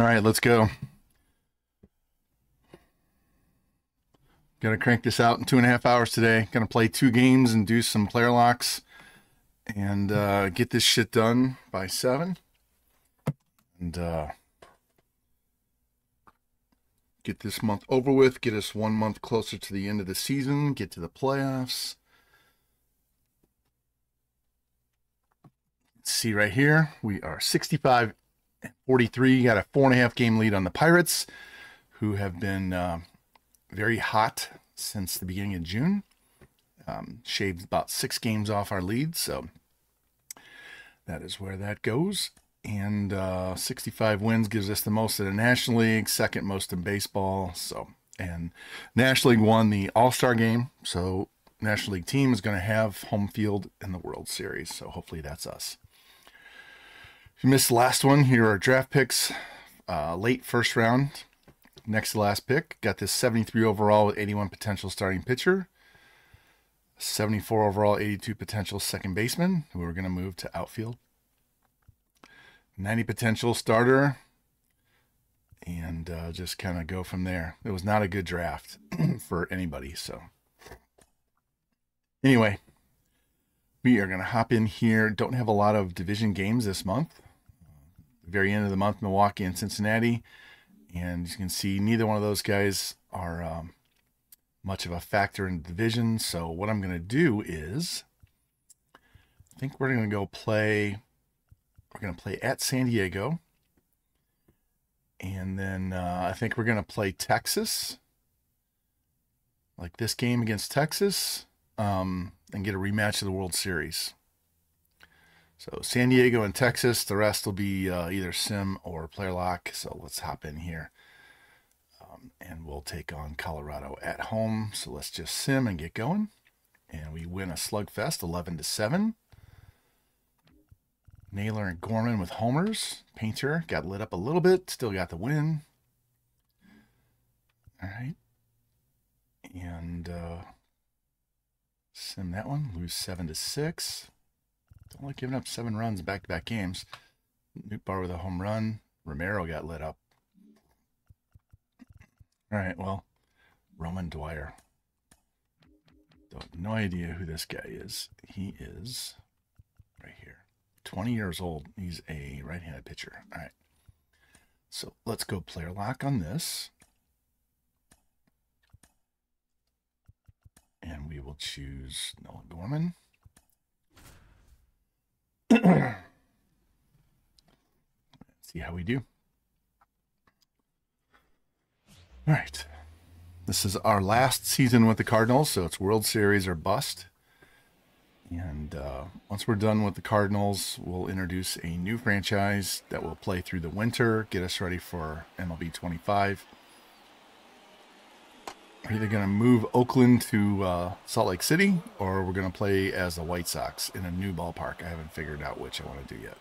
All right, let's go. Gonna crank this out in two and a half hours today. Gonna play two games and do some player locks and uh, get this shit done by seven. And uh, get this month over with, get us one month closer to the end of the season, get to the playoffs. See right here, we are 65 and 43. Got a four and a half game lead on the Pirates, who have been uh, very hot since the beginning of June. Um, shaved about six games off our lead, so that is where that goes and uh, 65 wins gives us the most in the National League, second most in baseball. So, and National League won the All Star game, so National League team is going to have home field in the World Series. So hopefully that's us. If you missed the last one, here are draft picks. Uh, late first round, next to last pick, got this 73 overall with 81 potential starting pitcher. 74 overall, 82 potential second baseman, who we're going to move to outfield 90 potential starter and uh, just kind of go from there. It was not a good draft for anybody. So, anyway, we are going to hop in here. Don't have a lot of division games this month. Very end of the month, Milwaukee and Cincinnati. And you can see neither one of those guys are um, much of a factor in the division. So, what I'm going to do is I think we're going to go play we're going to play at San Diego. And then uh, I think we're going to play Texas, like this game against Texas, um, and get a rematch of the World Series. So San Diego and Texas, the rest will be uh, either sim or player lock. So let's hop in here um, and we'll take on Colorado at home. So let's just sim and get going. And we win a slugfest 11 to 7. Naylor and Gorman with homers. Painter got lit up a little bit, still got the win. All right. And uh, sim that one, lose 7 to 6. Don't like giving up seven runs back to back games. Nootbaar with a home run. Romero got lit up. All right, well, Roman Dwyer. Don't, no idea who this guy is. He is right here. 20 years old. He's a right handed pitcher. All right. So let's go player lock on this. And we will choose Nolan Gorman see how we do. All right. This is our last season with the Cardinals, so it's World Series or bust. And uh, once we're done with the Cardinals, we'll introduce a new franchise that will play through the winter, get us ready for MLB 25. We're either going to move Oakland to uh, Salt Lake City, or we're going to play as the White Sox in a new ballpark. I haven't figured out which I want to do yet.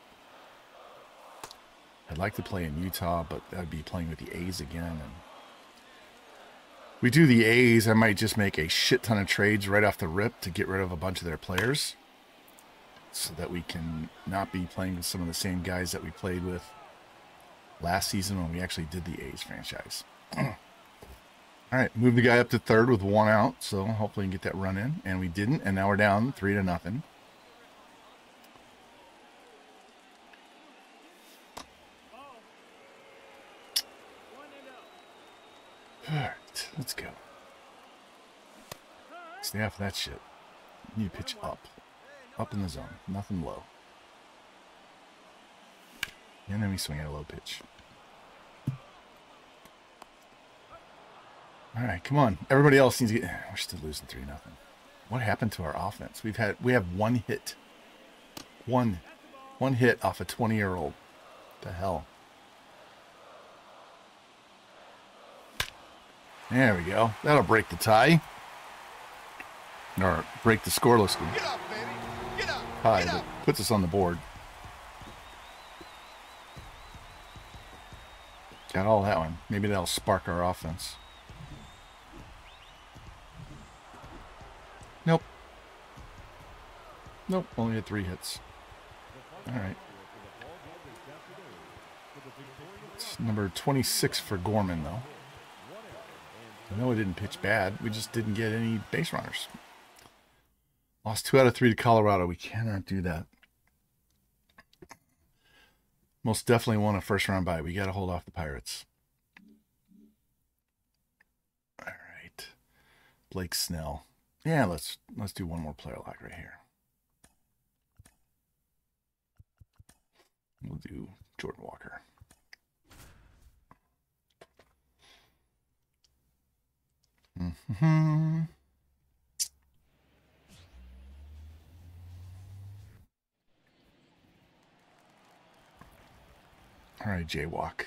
I'd like to play in Utah, but that'd be playing with the A's again, and we do the A's, I might just make a shit ton of trades right off the rip to get rid of a bunch of their players so that we can not be playing with some of the same guys that we played with last season when we actually did the A's franchise. All right, move the guy up to third with one out, so hopefully we can get that run in. And we didn't, and now we're down three to nothing. All right. Let's go. Stay off that shit. You need to pitch up. Up in the zone. Nothing low. And then we swing at a low pitch. All right, come on. Everybody else needs to get. We're still losing three nothing. What happened to our offense? We've had we have one hit, one, one hit off a twenty year old. The hell. There we go. That'll break the tie. Or break the scoreless tie that puts us on the board. Got all that one. Maybe that'll spark our offense. Nope. Nope, only had three hits. All right. It's number 26 for Gorman, though. I know it didn't pitch bad. We just didn't get any base runners. Lost two out of three to Colorado. We cannot do that. Most definitely want a first round bye. We got to hold off the Pirates. All right. Blake Snell. Yeah, let's let's do one more player lock right here. We'll do Jordan Walker. Mm-hmm. All right, jaywalk.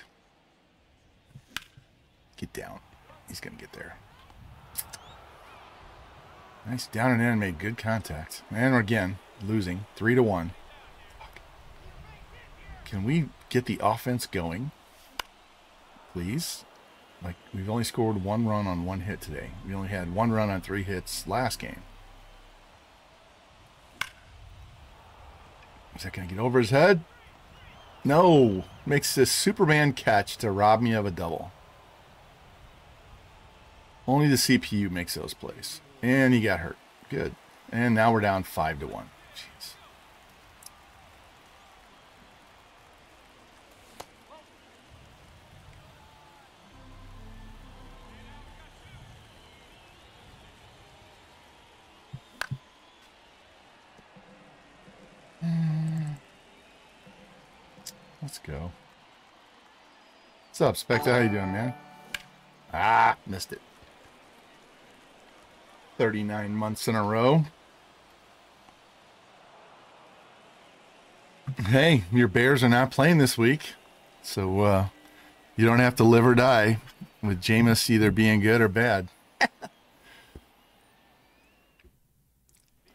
Get down. He's going to get there. Nice down and in, made good contact. And again, losing three to one. Can we get the offense going? Please? Like, we've only scored one run on one hit today. We only had one run on three hits last game. Is that going to get over his head? No. Makes this Superman catch to rob me of a double. Only the CPU makes those plays. And he got hurt. Good. And now we're down 5 to 1. Jeez. Let's go. What's up, Spectre? How you doing, man? Ah, missed it. 39 months in a row. Hey, your Bears are not playing this week. So uh, you don't have to live or die with Jameis either being good or bad.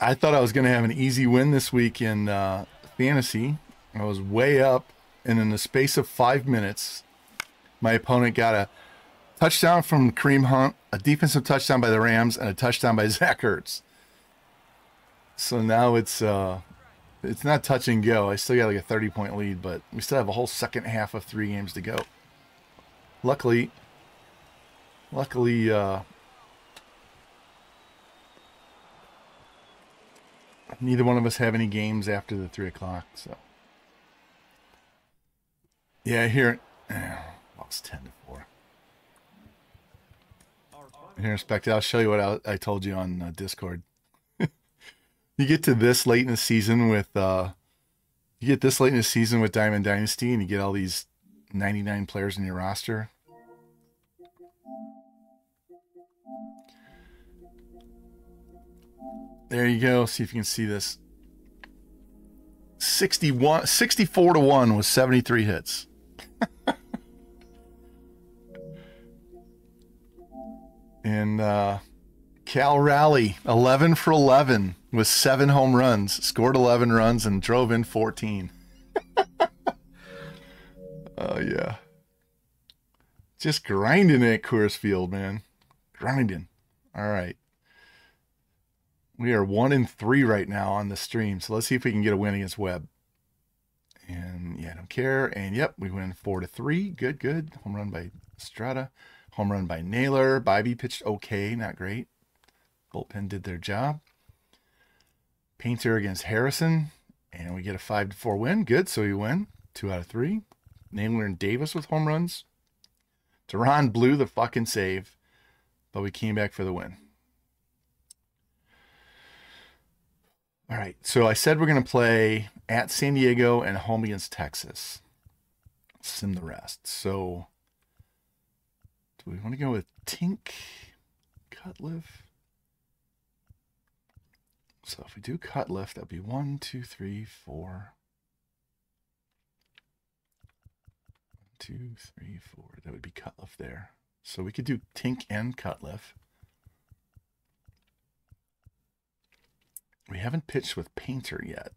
I thought I was going to have an easy win this week in uh, fantasy. I was way up, and in the space of five minutes, my opponent got a touchdown from Kareem Hunt, a defensive touchdown by the Rams, and a touchdown by Zach Ertz. So now it's uh, it's not touch and go. I still got like a 30 point lead, but we still have a whole second half of three games to go. Luckily, luckily, uh, neither one of us have any games after the three o'clock. So, yeah, here, eh, lost 10 to 4. Here, Spectre, I'll show you what I, I told you on uh, Discord. you get to this late in the season with, uh, you get this late in the season with Diamond Dynasty, and you get all these 99 players in your roster. There you go. See if you can see this. 61, 64 to 1 with 73 hits. and uh, Cal Raleigh, 11 for 11 with seven home runs, scored 11 runs, and drove in 14. oh, yeah. Just grinding at Coors Field, man. Grinding. All right. We are one in three right now on the stream. So let's see if we can get a win against Webb. And yeah, I don't care. And yep, we win four to three. Good, good. Home run by Strata. Home run by Naylor. Bibee pitched okay, not great. Bullpen did their job. Painter against Harrison. And we get a five to four win. Good. So we win. Two out of three. Naylor and Davis with home runs. Duran blew the fucking save, but we came back for the win. All right. So I said we're going to play at San Diego and home against Texas. Sim the rest. So we want to go with Tink Cutliff? So if we do Cutliff, that'd be one, two, three, four. One, two, three, four. That would be Cutliff there. So we could do Tink and Cutliff. We haven't pitched with Painter yet.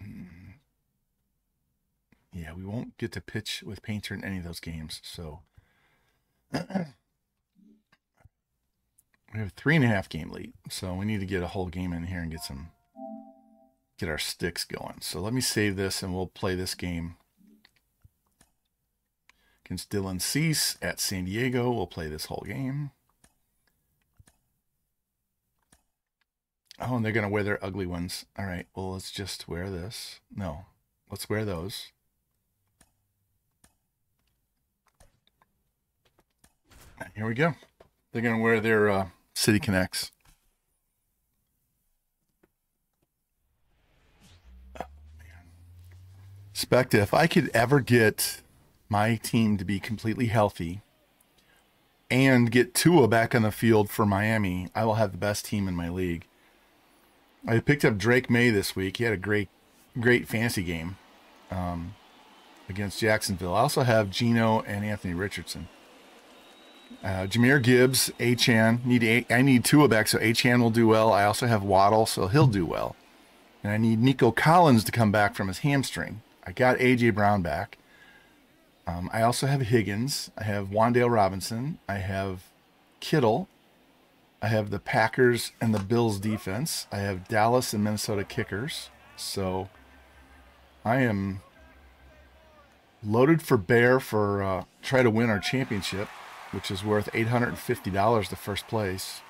Mm. Yeah, we won't get to pitch with Painter in any of those games. So we have three and a half game lead. So we need to get a whole game in here and get some, get our sticks going. So let me save this and we'll play this game against Dylan Cease at San Diego. We'll play this whole game. Oh, and they're going to wear their ugly ones. All right, well, let's just wear this. No, let's wear those. Here we go. They're going to wear their uh, City Connects. Spectre, if I could ever get my team to be completely healthy and get Tua back on the field for Miami, I will have the best team in my league. I picked up Drake Maye this week. He had a great, great fantasy game um, against Jacksonville. I also have Geno and Anthony Richardson. Uh, Jahmyr Gibbs, Achane. Need a, I need Tua back, so Achane will do well. I also have Waddle, so he'll do well. And I need Nico Collins to come back from his hamstring. I got AJ Brown back. Um, I also have Higgins. I have Wan'Dale Robinson. I have Kittle. I have the Packers and the Bills defense. I have Dallas and Minnesota kickers. So I am loaded for bear for uh, try to win our championship, which is worth $850 to first place.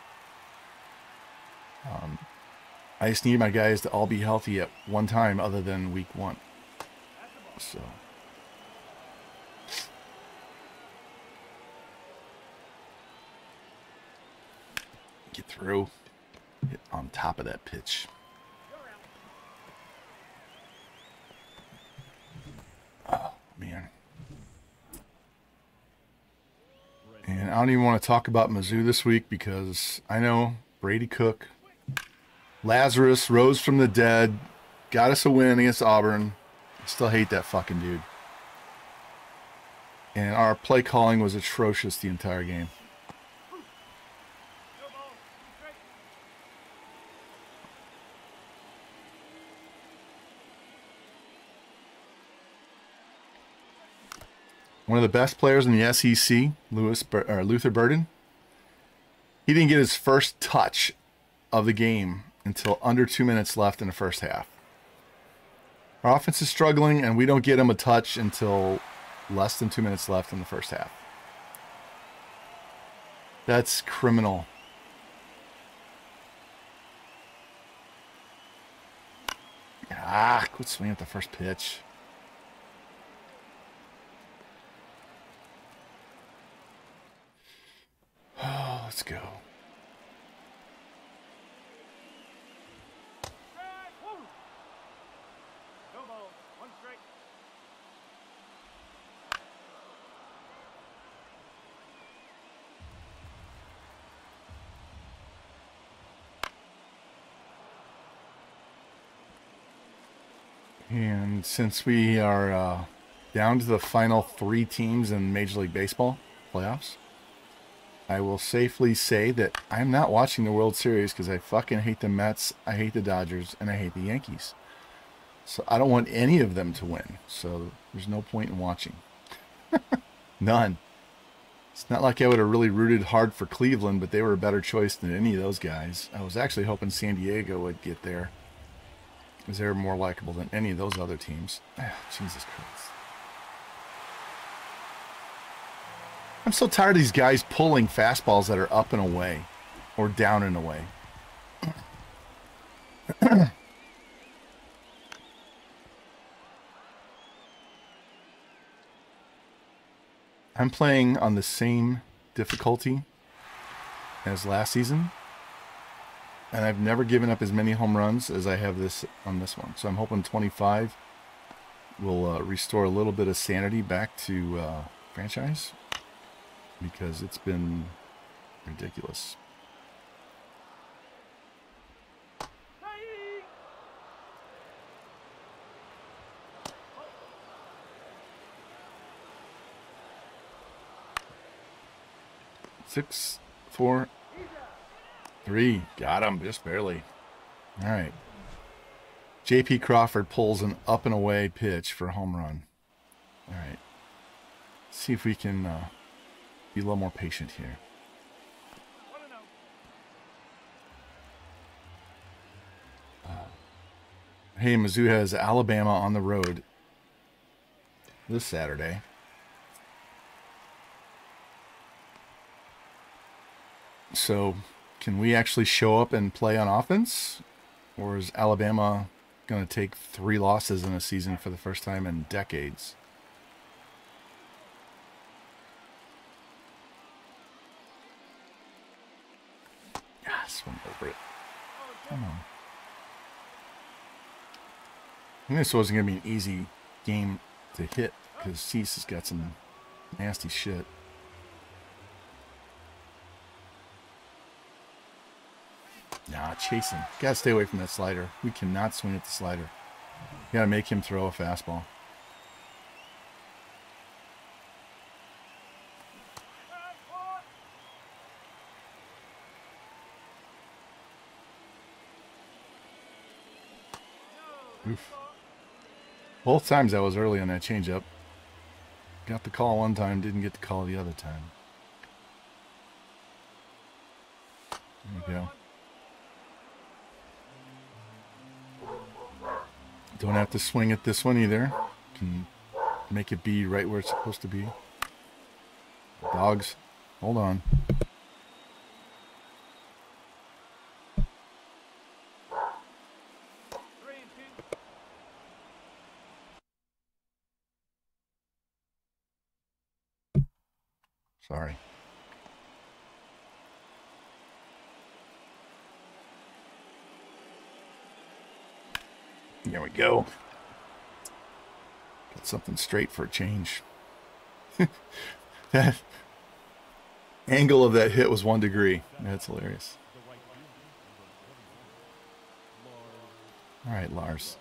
Um, I just need my guys to all be healthy at one time other than week one. So. Get through. Get on top of that pitch. Oh, man. And I don't even want to talk about Mizzou this week because I know Brady Cook, Lazarus rose from the dead, got us a win against Auburn. I still hate that fucking dude. And our play calling was atrocious the entire game. One of the best players in the SEC, Lewis or Luther Burden. He didn't get his first touch of the game until under two minutes left in the first half. Our offense is struggling, and we don't get him a touch until less than two minutes left in the first half. That's criminal. Ah, quit swinging at the first pitch. Let's go. And since we are uh, down to the final three teams in Major League Baseball playoffs, I will safely say that I'm not watching the World Series because I fucking hate the Mets, I hate the Dodgers, and I hate the Yankees. So I don't want any of them to win. So there's no point in watching. None. It's not like I would have really rooted hard for Cleveland, but they were a better choice than any of those guys. I was actually hoping San Diego would get there. Because they're more likable than any of those other teams. Jesus Christ. I'm so tired of these guys pulling fastballs that are up and away or down and away. I'm playing on the same difficulty as last season. And I've never given up as many home runs as I have this on this one. So I'm hoping 25 will uh, restore a little bit of sanity back to uh, franchise because it's been ridiculous. Six, four, three. Got him, just barely. All right. J.P. Crawford pulls an up and away pitch for a home run. All right. see if we can uh, be a little more patient here. Uh, hey, Mizzou has Alabama on the road this Saturday. So, can we actually show up and play on offense? Or is Alabama going to take three losses in a season for the first time in decades? Over oh, it. Come on. I knew this wasn't going to be an easy game to hit because Cease has got some nasty shit. Nah, chasing. Gotta stay away from that slider. We cannot swing at the slider. Gotta make him throw a fastball. Both times I was early on that changeup. Got the call one time, didn't get the call the other time. There we go. Don't have to swing at this one either. Can make it be right where it's supposed to be. Dogs, hold on. Sorry. There we go. Got something straight for a change. that angle of that hit was one degree. That's hilarious. All right, Lars.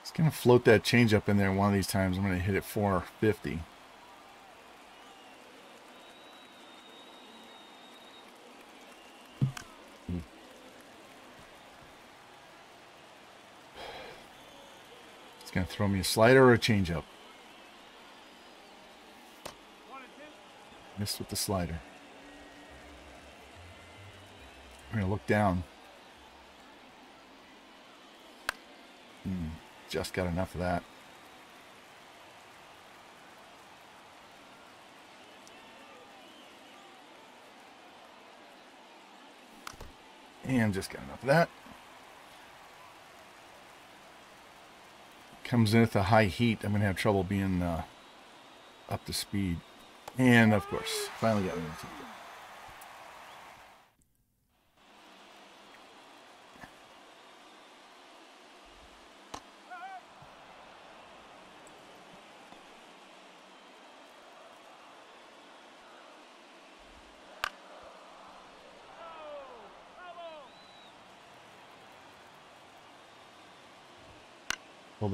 It's going to float that change up in there one of these times. I'm going to hit it 450. Going to throw me a slider or a changeup. Missed with the slider. I'm going to look down. Hmm just got enough of that. And just got enough of that. Comes in at the high heat. I'm going to have trouble being uh, up to speed. And, of course, finally got me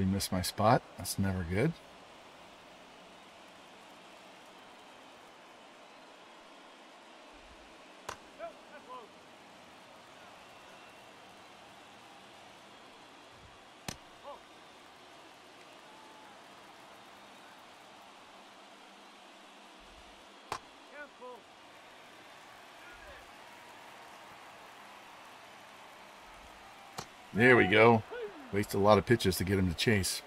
Totally my spot. That's never good. There we go. Wasted a lot of pitches to get him to chase.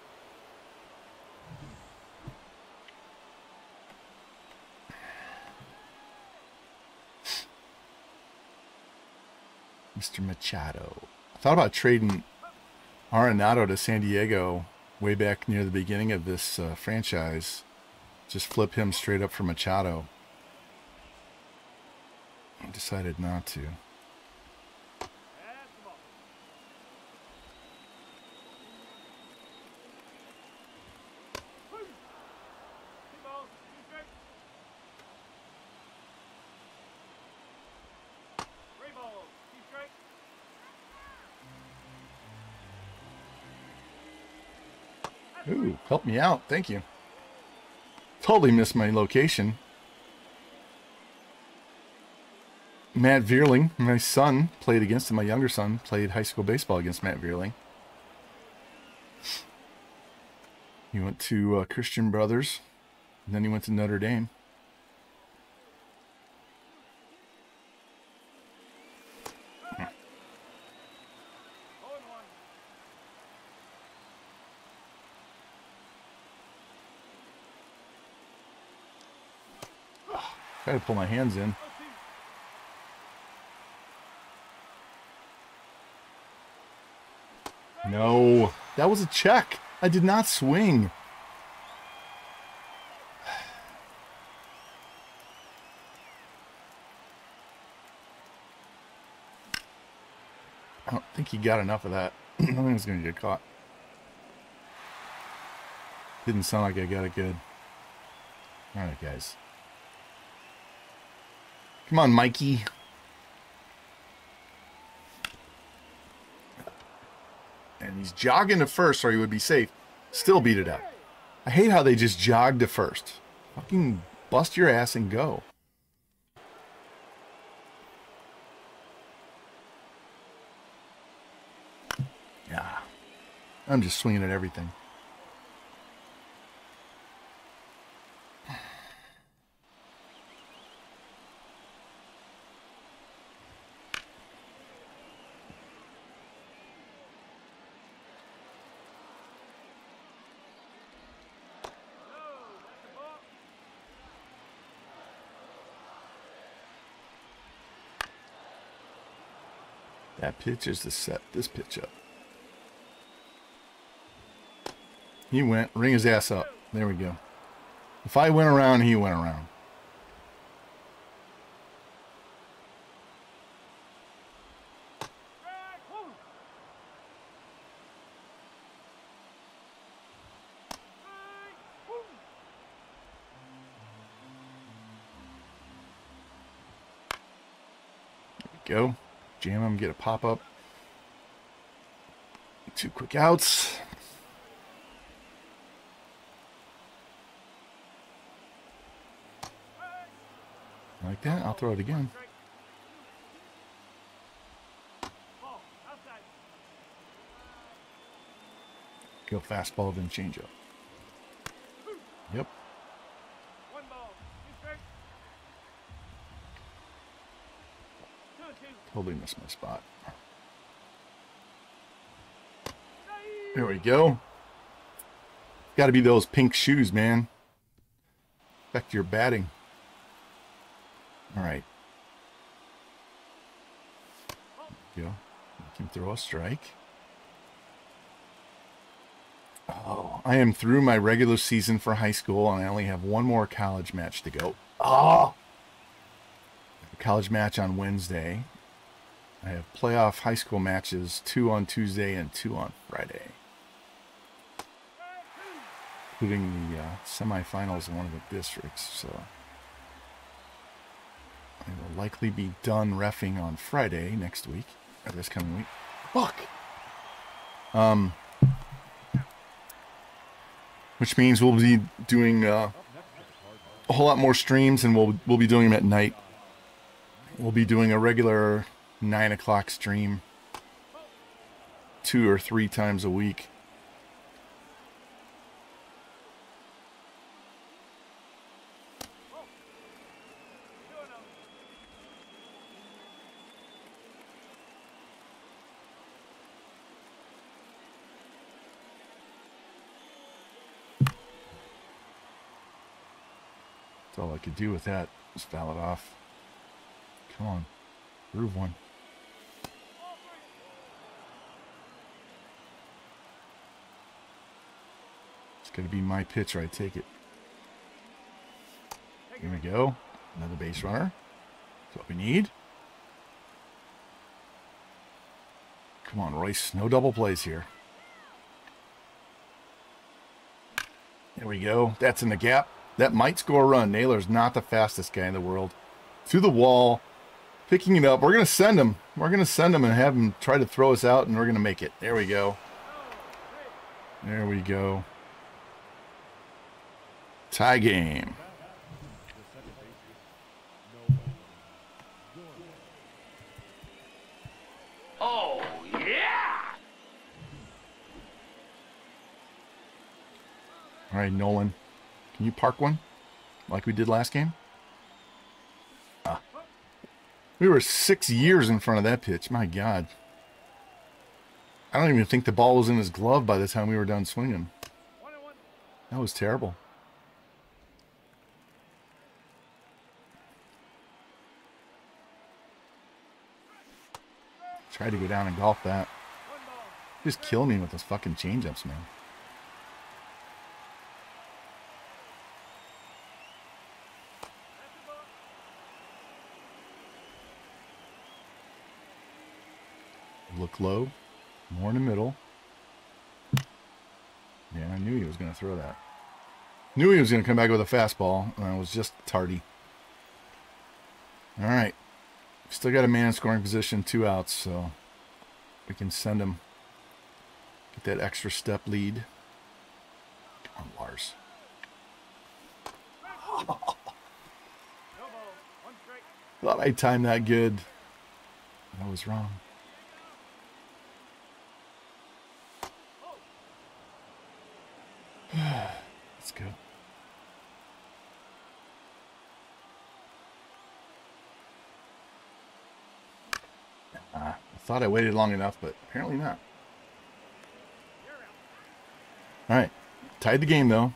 Mr. Machado. I thought about trading Arenado to San Diego way back near the beginning of this uh, franchise. Just flip him straight up for Machado. I decided not to. Me out. Thank you. Totally missed my location. Matt Vierling, my son, played against him. My younger son played high school baseball against Matt Vierling. He went to uh, Christian Brothers, and then he went to Notre Dame. To pull my hands in. No, that was a check. I did not swing. I don't think he got enough of that. I think he's going to get caught. Didn't sound like I got it good. All right, guys. Come on, Mikey. And he's jogging to first or he would be safe. Still beat it up. I hate how they just jog to first. Fucking bust your ass and go. Yeah. I'm just swinging at everything. That pitch is to set this pitch up. He went, ring his ass up. There we go. If I went around, he went around. Get a pop up. Two quick outs. Like that, I'll throw it again. Go fastball, then change Totally missed my spot. There we go. Got to be those pink shoes, man. Back to your batting. All right. There go. Can throw a strike. Oh, I am through my regular season for high school, and I only have one more college match to go. Oh! College match on Wednesday. I have playoff high school matches, two on Tuesday and two on Friday. Including the uh, semifinals in one of the districts, so... I will likely be done refing on Friday next week, or this coming week. Fuck! Um... Which means we'll be doing uh, a whole lot more streams, and we'll we'll be doing them at night. We'll be doing a regular nine o'clock stream two or three times a week. That's all I could do with that. Just foul it off. Come on. Groove one. Going to be my pitch, or I take it. Here we go. Another base runner. That's what we need. Come on, Royce. No double plays here. There we go. That's in the gap. That might score a run. Naylor's not the fastest guy in the world. To the wall. Picking it up. We're going to send him. We're going to send him and have him try to throw us out, and we're going to make it. There we go. There we go. Tie game. Oh, yeah! All right, Nolan. Can you park one like we did last game? Ah. We were six years in front of that pitch. My God. I don't even think the ball was in his glove by the time we were done swinging. That was terrible. Tried to go down and golf that. Just kill me with those fucking changeups, man. Look low, more in the middle. Yeah, I knew he was going to throw that. Knew he was going to come back with a fastball, and I was just tardy. All right. Still got a man in scoring position, two outs, so we can send him. Get that extra step lead. On, Lars. Thought I timed that good. I was wrong. Let's go. Thought I waited long enough, but apparently not. All right. Tied the game, though.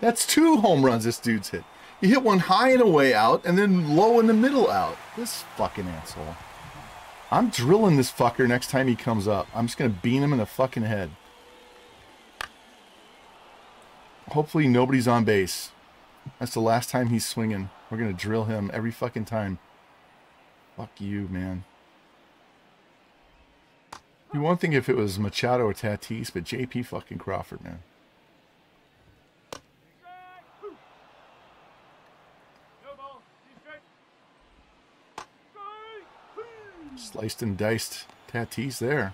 That's two home runs this dude's hit. He hit one high and away out, and then low in the middle out. This fucking asshole. I'm drilling this fucker next time he comes up. I'm just going to bean him in the fucking head. Hopefully nobody's on base. That's the last time he's swinging. We're going to drill him every fucking time. Fuck you, man. You one thing if it was Machado or Tatis, but JP fucking Crawford, man. Sliced and diced Tatis there.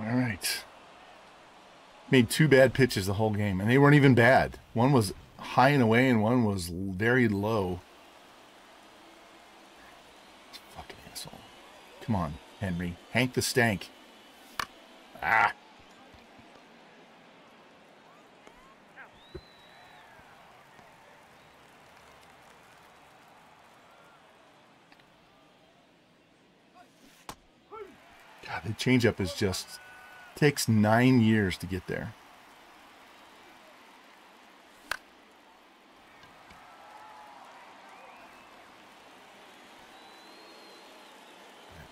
All right. Made two bad pitches the whole game, and they weren't even bad. One was high and away, and one was very low. Fucking asshole. Come on, Henry. Hank the Stank. Ah. God, the changeup is just takes nine years to get there.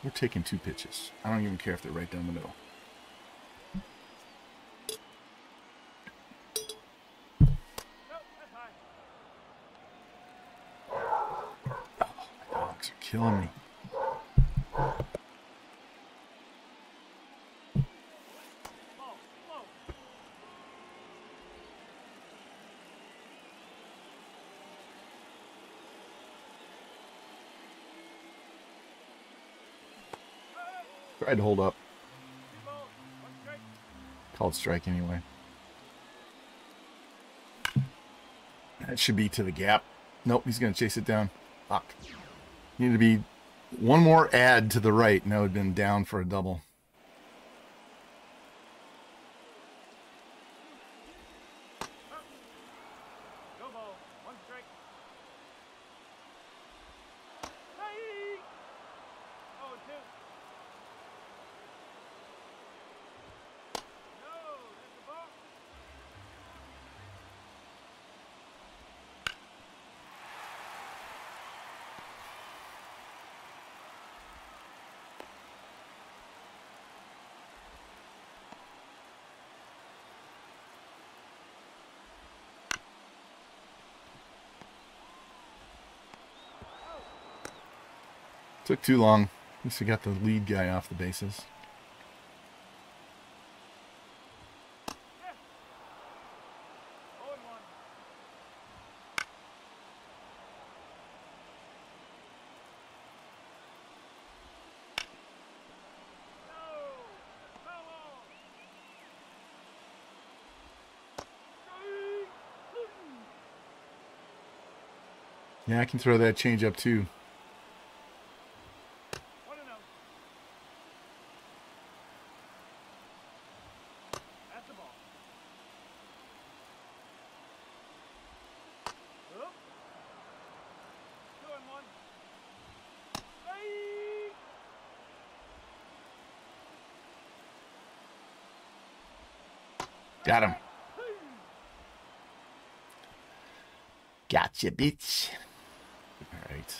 We're taking two pitches. I don't even care if they're right down the middle. Oh, my dogs are killing me. Tried to hold up. Called strike anyway. That should be to the gap. Nope, he's going to chase it down. Fuck. Need to be one more add to the right, and that would have been down for a double. Took too long. At least we got the lead guy off the bases. Yeah, I can throw that change up too. Got him. Gotcha, bitch. All right.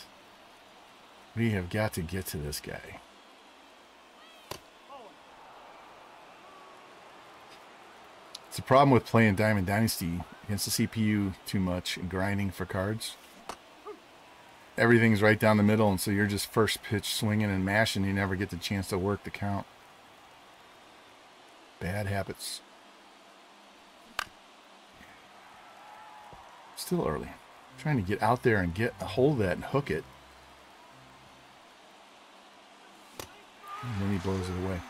We have got to get to this guy. It's a problem with playing Diamond Dynasty against the CPU too much and grinding for cards. Everything's right down the middle, and so you're just first pitch swinging and mashing. You never get the chance to work the count. Bad habits. Still early. trying to get out there and get a hold of that and hook it. And then he blows it away.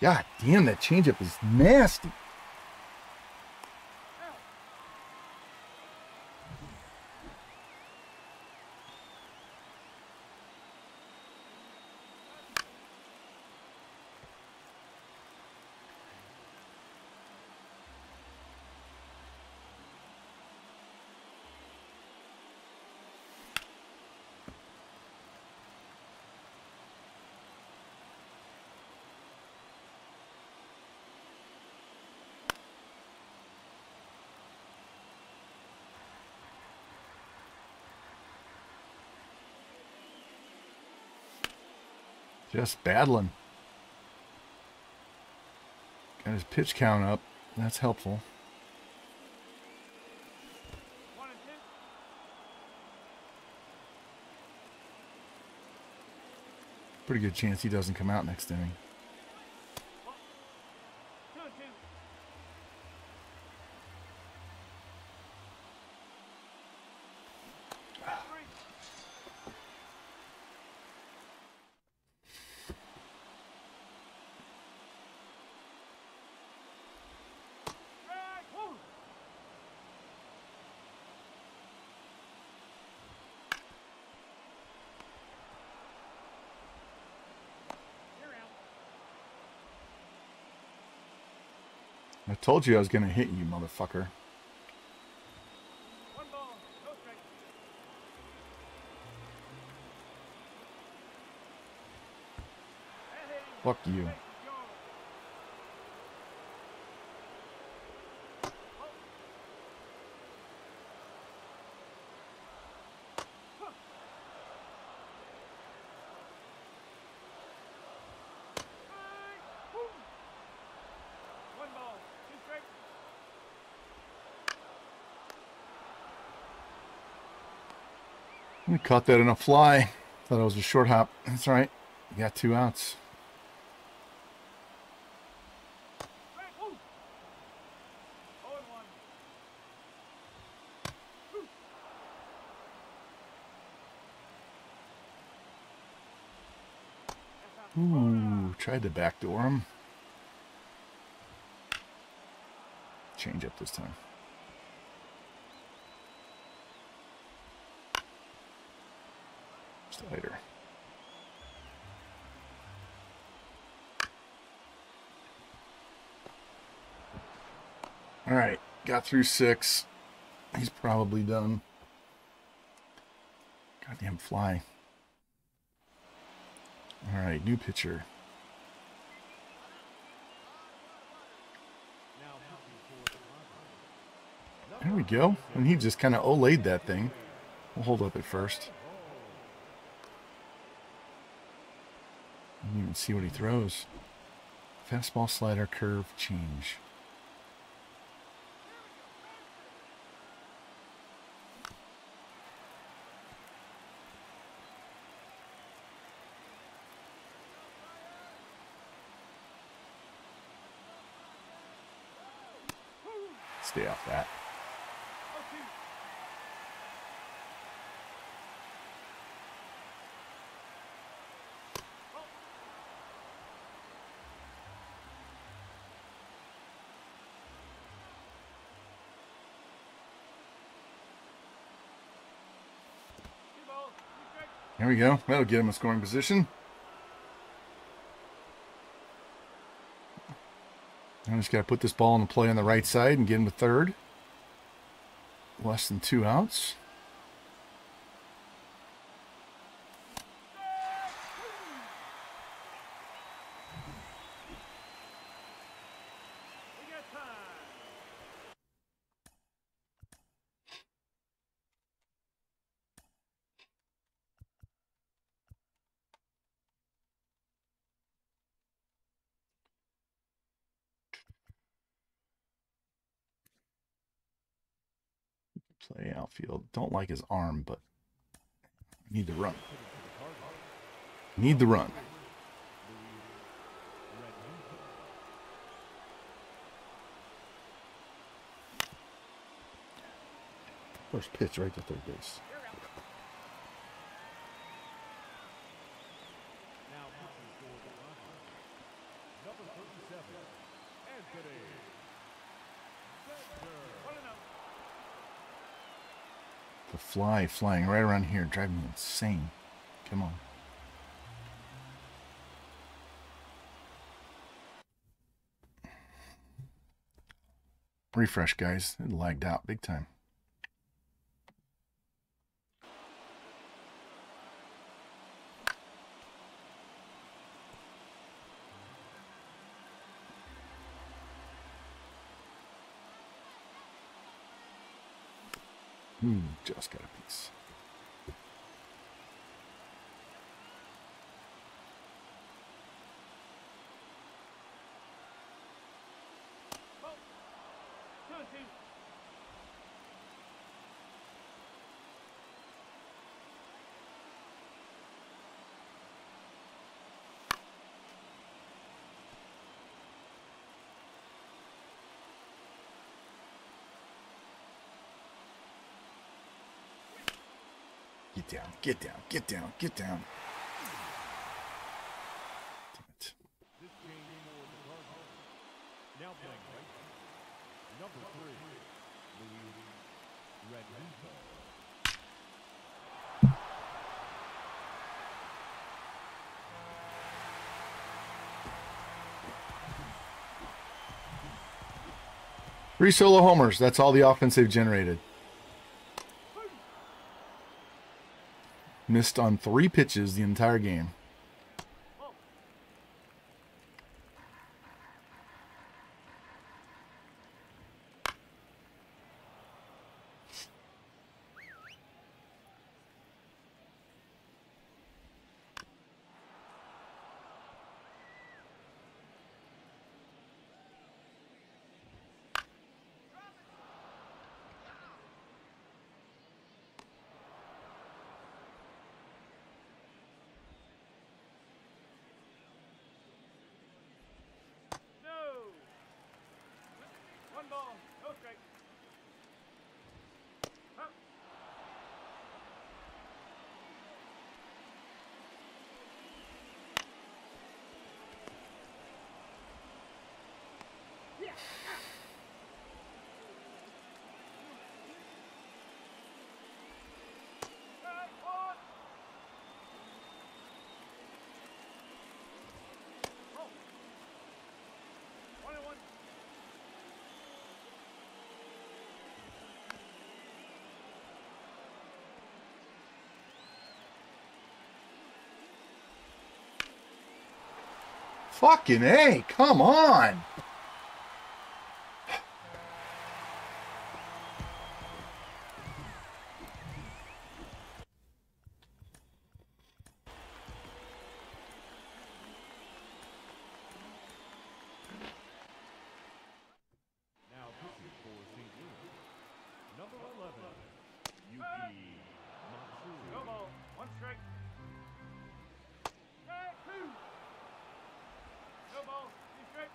God damn, that changeup is nasty. Just battling. Got his pitch count up. That's helpful. Pretty good chance he doesn't come out next inning. Told you I was going to hit you, motherfucker. Fuck you. Go. One ball, two strikes. Caught that in a fly. Thought it was a short hop. That's all right. Got two outs. Oh. Ooh, tried to backdoor him. Change up this time. Slider. All right, got through six. He's probably done. Goddamn fly. All right, new pitcher. There we go. And he just kind of olayed that thing. We'll hold up at first. Didn't even see what he throws. Fastball, slider, curve, change. There we go. That'll get him a scoring position. I just got to put this ball in the play on the right side and get him to third. Less than two outs. Play outfield. Don't like his arm, but need the run. Need the run. First pitch right to third base. Now pitching for the Dodgers, number 37, Anthony Center. One and out. The fly flying right around here, driving me insane. Come on. Refresh, guys. It lagged out big time. Just got a piece. Ball. Two and two. Get down, get down, get down, get down. Damn it. This game for the Cardinals. Now playing right number three, Luis Rengifo. Three solo homers. That's all the offense they've generated. Missed on three pitches the entire game. No. One ball, no strike. Up. Strike one. Roll. One and one. Fucking A, come on. Now pitching for St. Louis, number 11, Yuki Matsui. No ball, one strike. Strike two. No ball, two strike.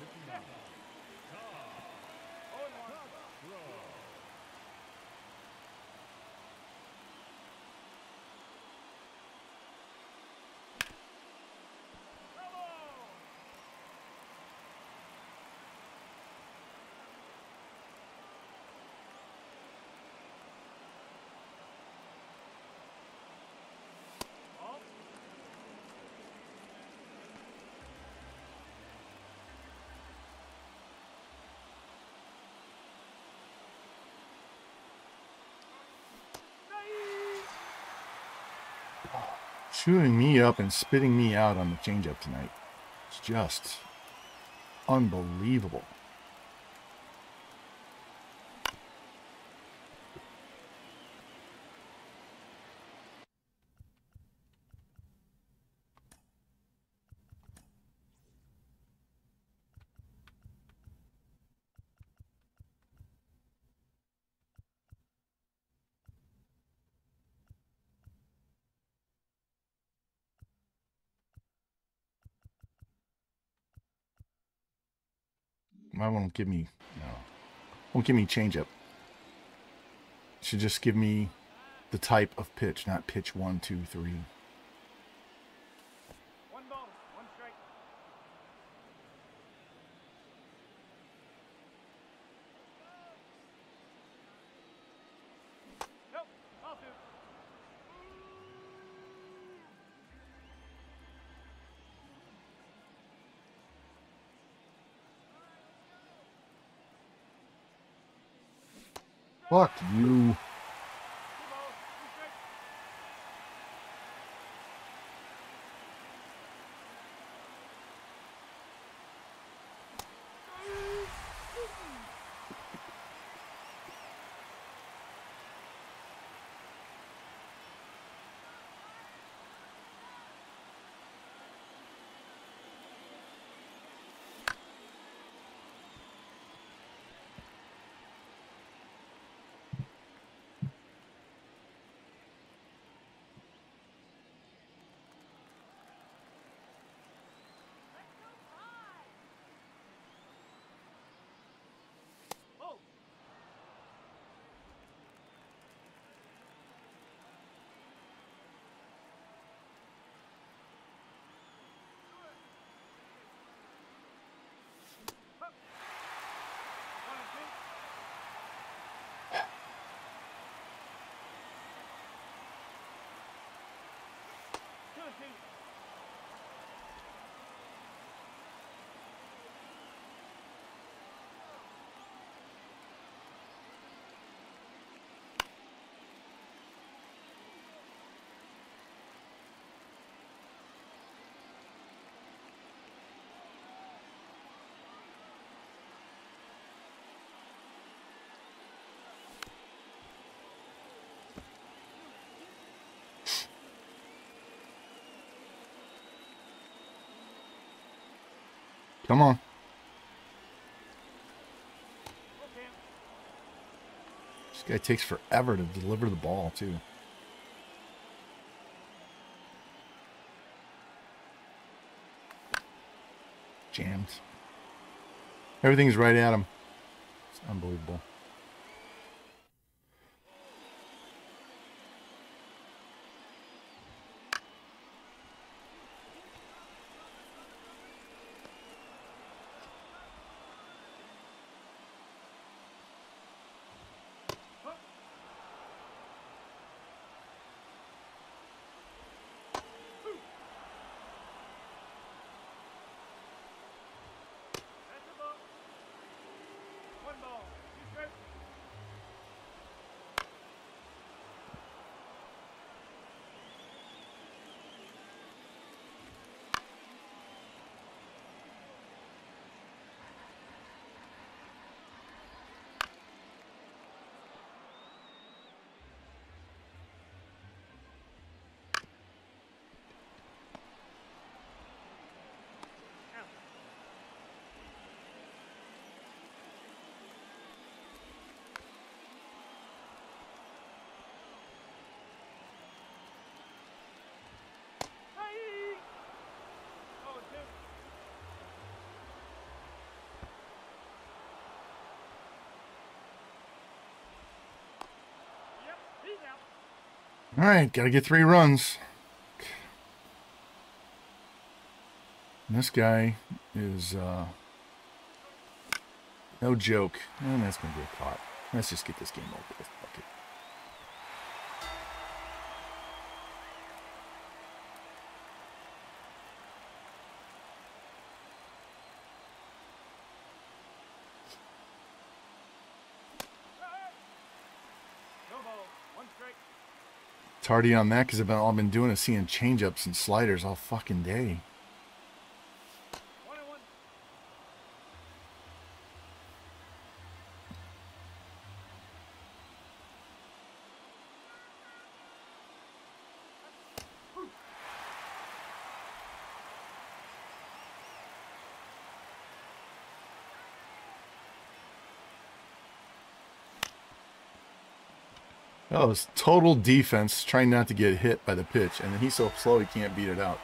59. Oh, and one. Throw. Bravo! Ball. Chewing me up and spitting me out on the changeup tonight. It's just unbelievable. Won't give me no? Won't give me changeup. Should just give me the type of pitch, not pitch one, two, three. Fuck you. Come on. This guy takes forever to deliver the ball, too. Jammed. Everything's right at him. It's unbelievable. That's a ball. One ball, two strikes. All right, got to get three runs. And this guy is uh, no joke. And that's going to get caught. Let's just get this game over with. Tardy on that because I've been, all I've been doing is seeing changeups and sliders all fucking day. Was total defense, trying not to get hit by the pitch, and then he's so slow he can't beat it out.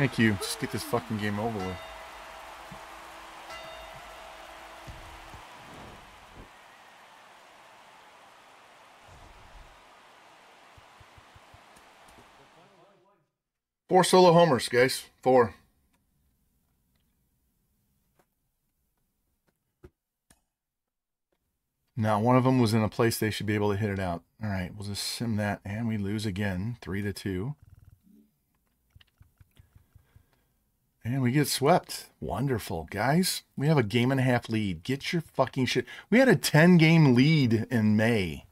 Thank you. Just get this fucking game over with. Four solo homers, guys. Four. Now, one of them was in a place they should be able to hit it out. All right, we'll just sim that, and we lose again, three to two. And we get swept. Wonderful, guys. We have a game and a half lead. Get your fucking shit. We had a 10 game lead in May.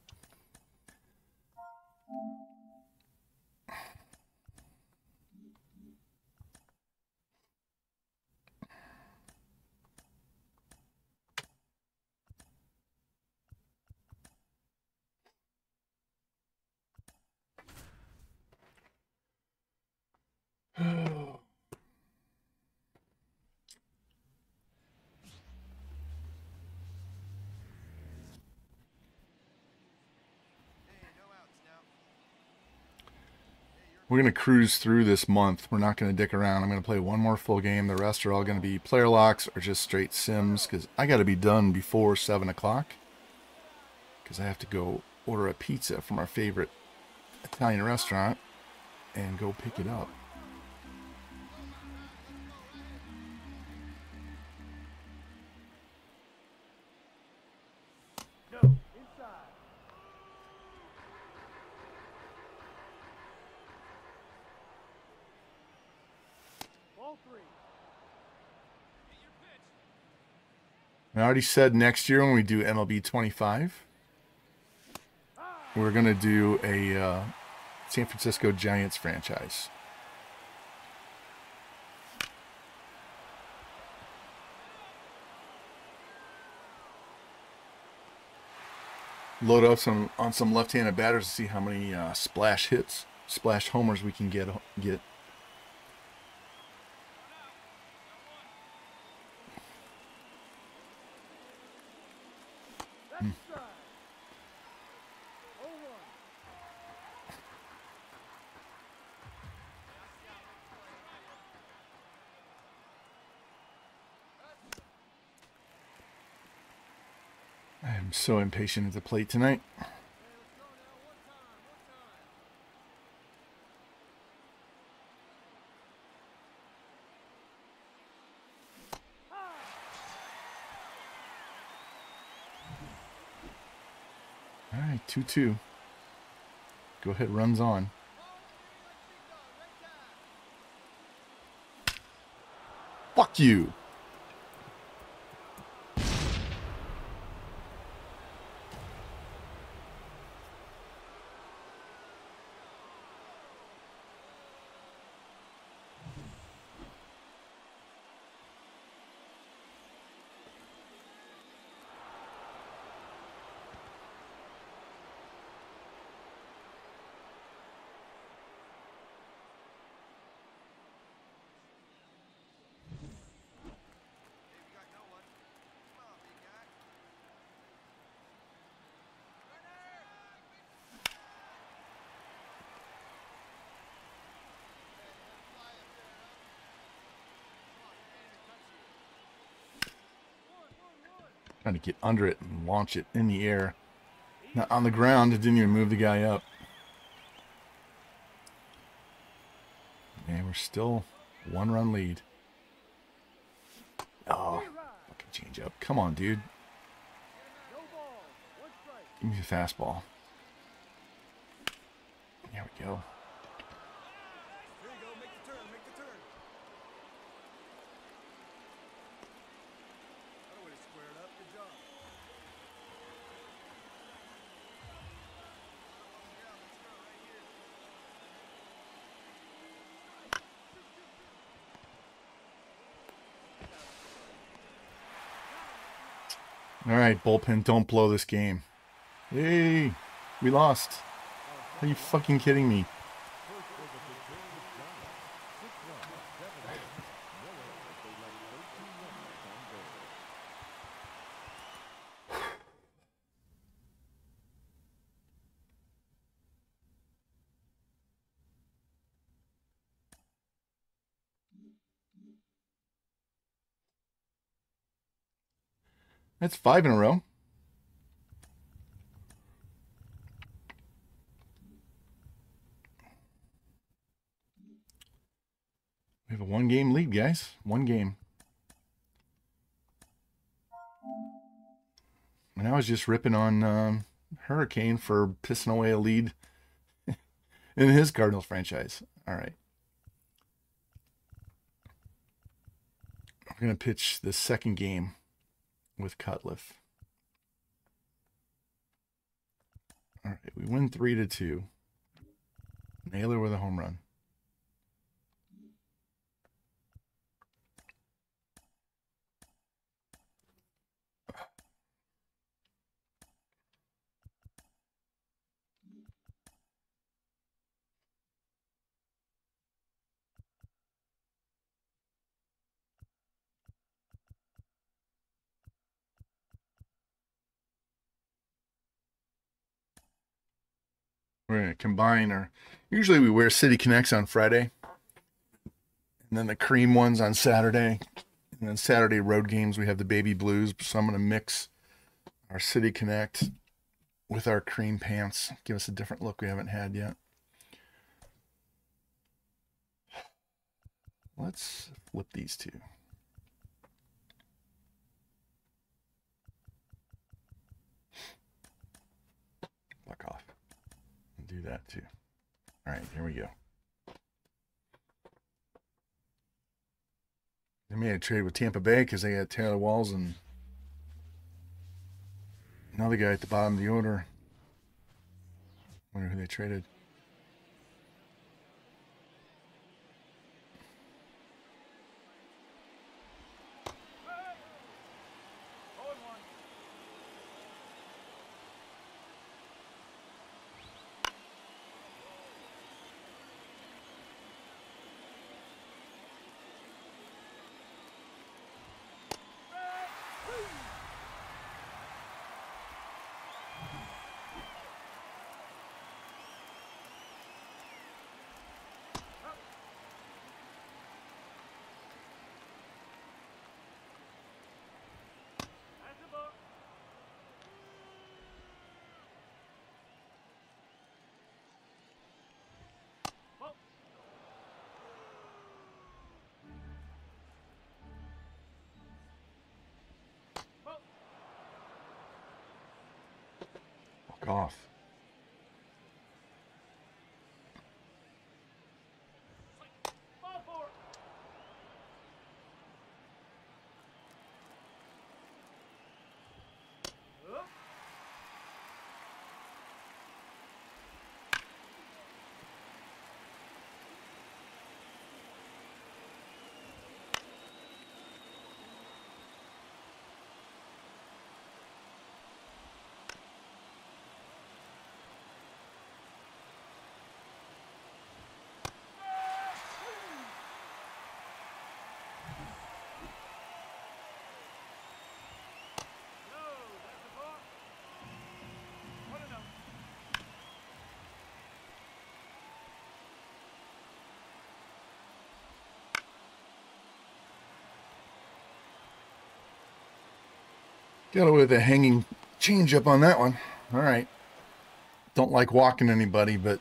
We're going to cruise through this month. We're not going to dick around. I'm going to play one more full game. The rest are all going to be player locks or just straight sims because I got to be done before 7 o'clock because I have to go order a pizza from our favorite Italian restaurant and go pick it up. Already said next year when we do MLB 25, we're going to do a uh, San Francisco Giants franchise. Load up some on some left-handed batters to see how many uh, splash hits, splash homers we can get get. So impatient at the plate tonight. All right, 2 2. Go ahead, runs on. Fuck you. Trying to get under it and launch it in the air. Not on the ground, it didn't even move the guy up. Man, we're still one run lead. Oh, fucking change up. Come on, dude. Give me a fastball. There we go. Right, bullpen, don't blow this game. Hey, we lost. Are you fucking kidding me? That's five in a row. We have a one game lead, guys. One game. And I was just ripping on um, Hurricane for pissing away a lead in his Cardinals franchise. All right. We're going to pitch the second game with Cutliff. All right, we win three to two. Naylor with a home run. We're gonna combine our. Usually we wear City Connects on Friday, and then the cream ones on Saturday, and then Saturday road games we have the baby blues. So I'm gonna mix our City Connect with our cream pants. Give us a different look we haven't had yet. Let's flip these two. Fuck off do that too. All right, here we go. They made a trade with Tampa Bay because they had Taylor Walls and another guy at the bottom of the order. Wonder who they traded. Off. Ball four. Up. Got away with a hanging change up on that one. All right. Don't like walking anybody, but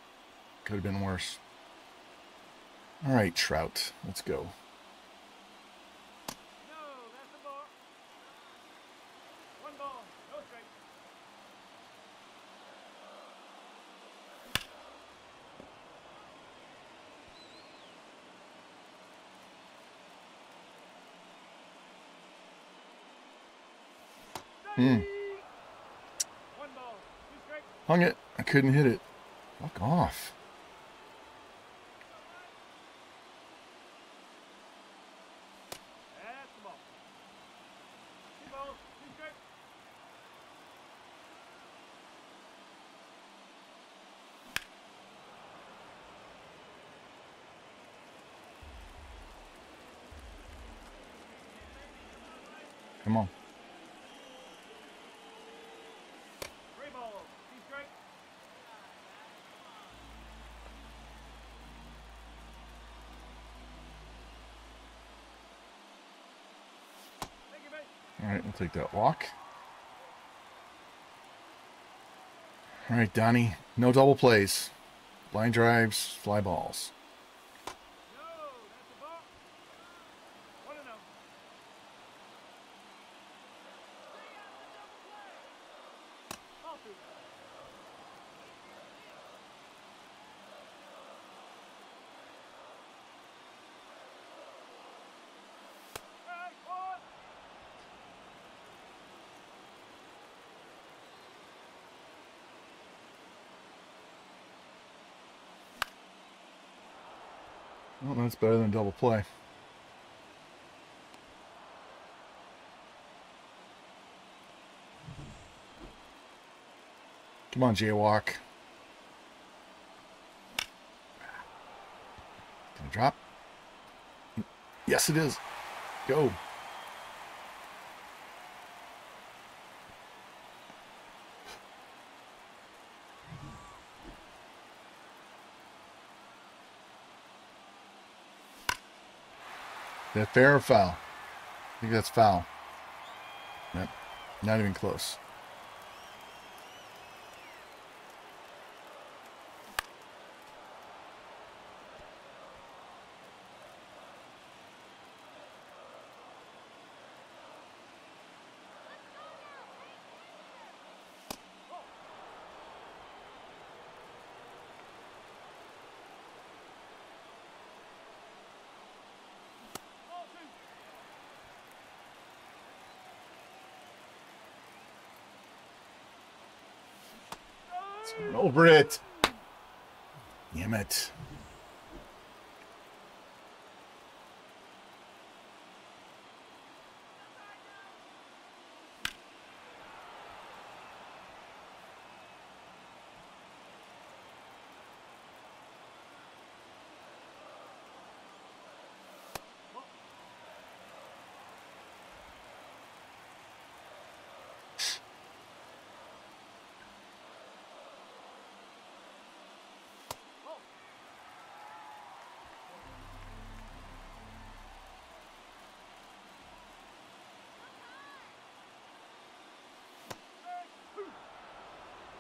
could have been worse. All right, Trout. Let's go. No, that's the ball. One ball, no strike. Hmm. One ball, two strikes. Hung it. I couldn't hit it. Fuck off. That's the ball. Two balls, two strikes. Come on. Three balls, two strikes. Thank you, mate. All right, we'll take that walk. All right, Donnie. No double plays. Line drives, fly balls. No, that's the ball. One and oh. Ball two. Strike one. Well, that's better than double play. Come on, jaywalk. Gonna drop. Yes, it is. Go. That fair or foul? I think that's foul. Yep. Not even close. Over it. Damn it.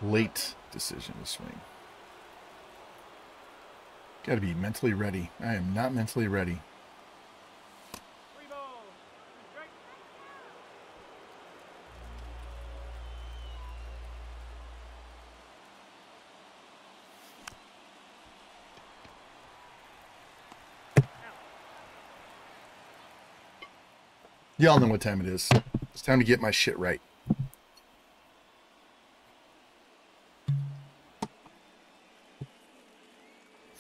Late decision to swing. Got to be mentally ready. I am not mentally ready. Y'all know what time it is. It's time to get my shit right.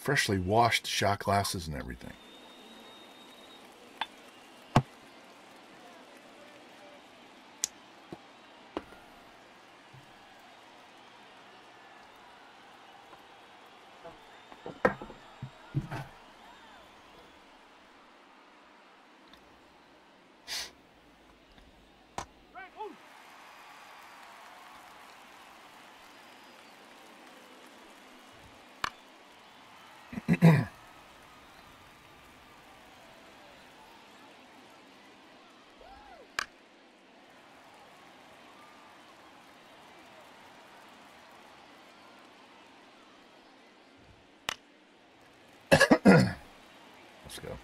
Freshly washed shot glasses and everything. Strike one. Playoffs go.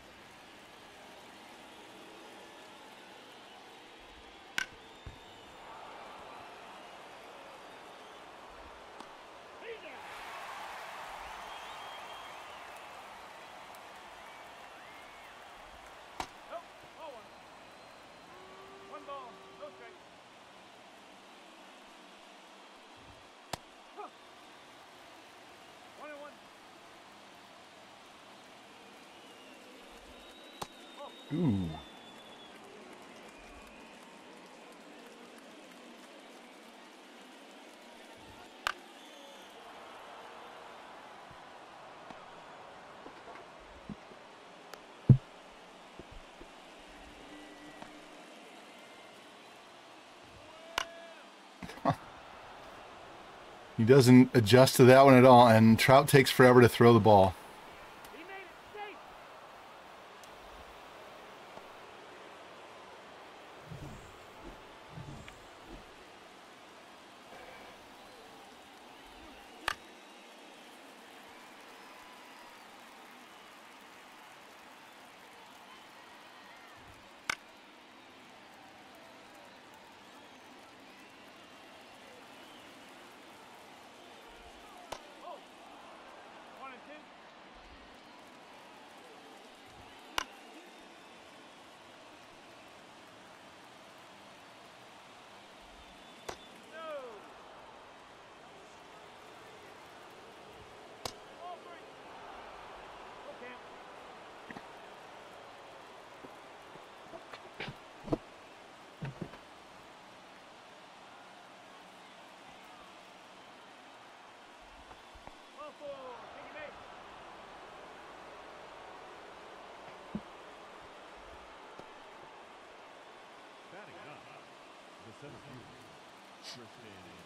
Nope. Ball one. One ball. No strike. Huh. One and one. Ooh. He doesn't adjust to that one at all, and Trout takes forever to throw the ball. He made it safe. Oh. One and two. No. Ball three. Okay. Ball four. Take it eight. Batting up, the center fielder, Tristan Peters.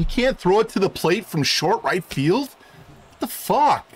You can't throw it to the plate from short right field? What the fuck?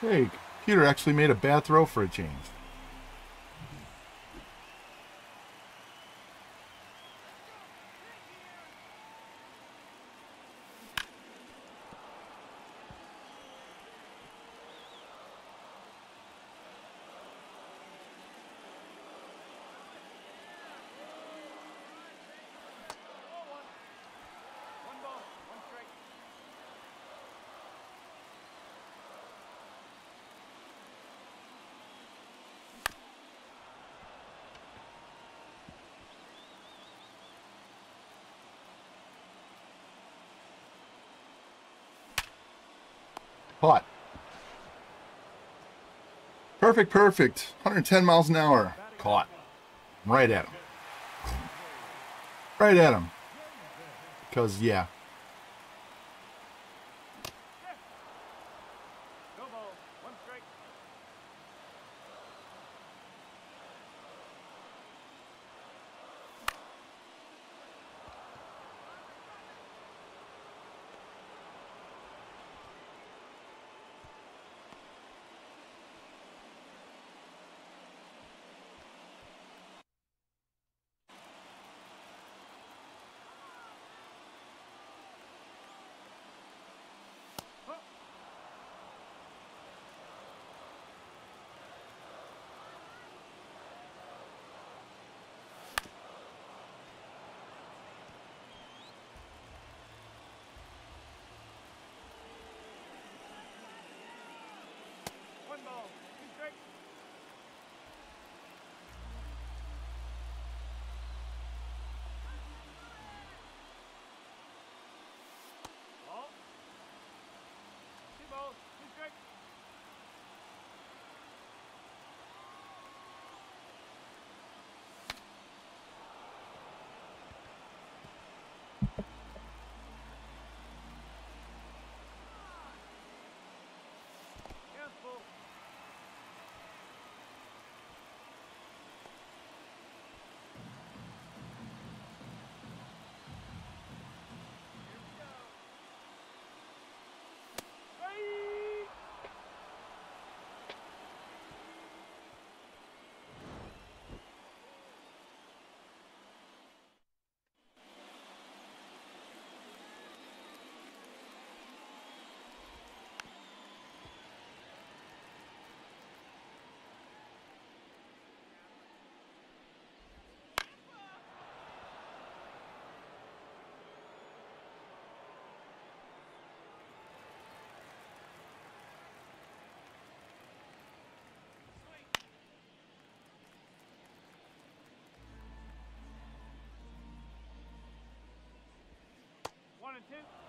Hey, Peter actually made a bad throw for a change. Caught. Perfect, perfect. 110 miles an hour. Caught. Right at him. Right at him. Because, yeah. One and two.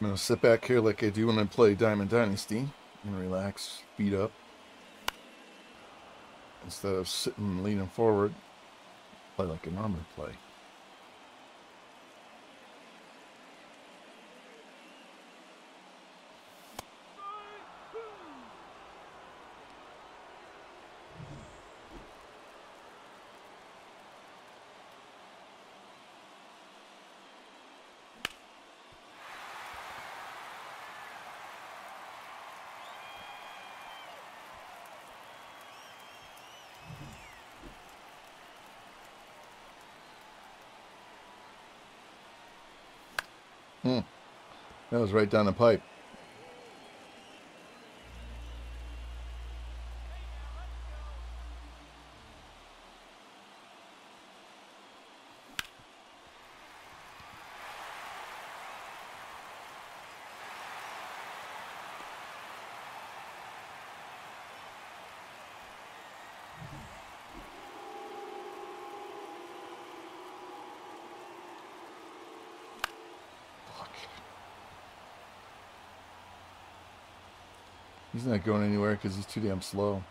I'm gonna sit back here like I do when I play Diamond Dynasty and relax, feet up. Instead of sitting leaning forward, play like a normal play. Hmm. That was right down the pipe. He's not going anywhere because he's too damn slow.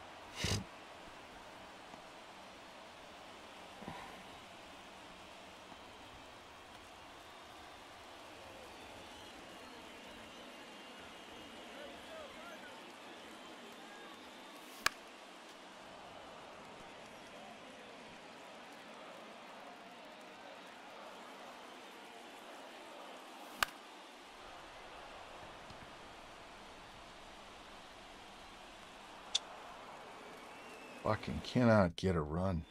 Fucking cannot get a run.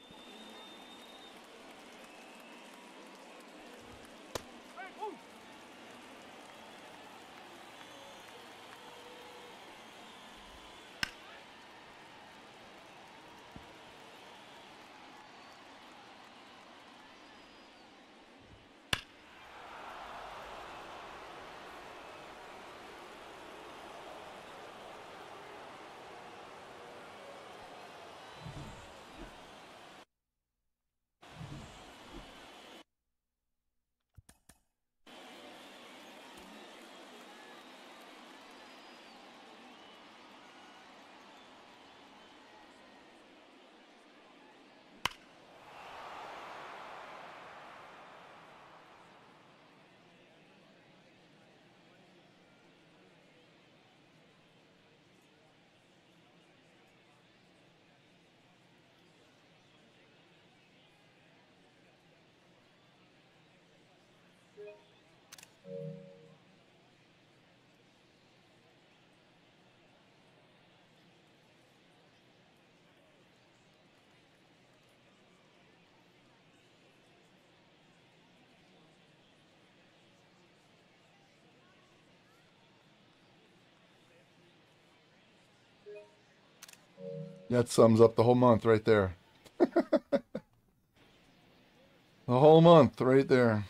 That sums up the whole month right there. the whole month right there.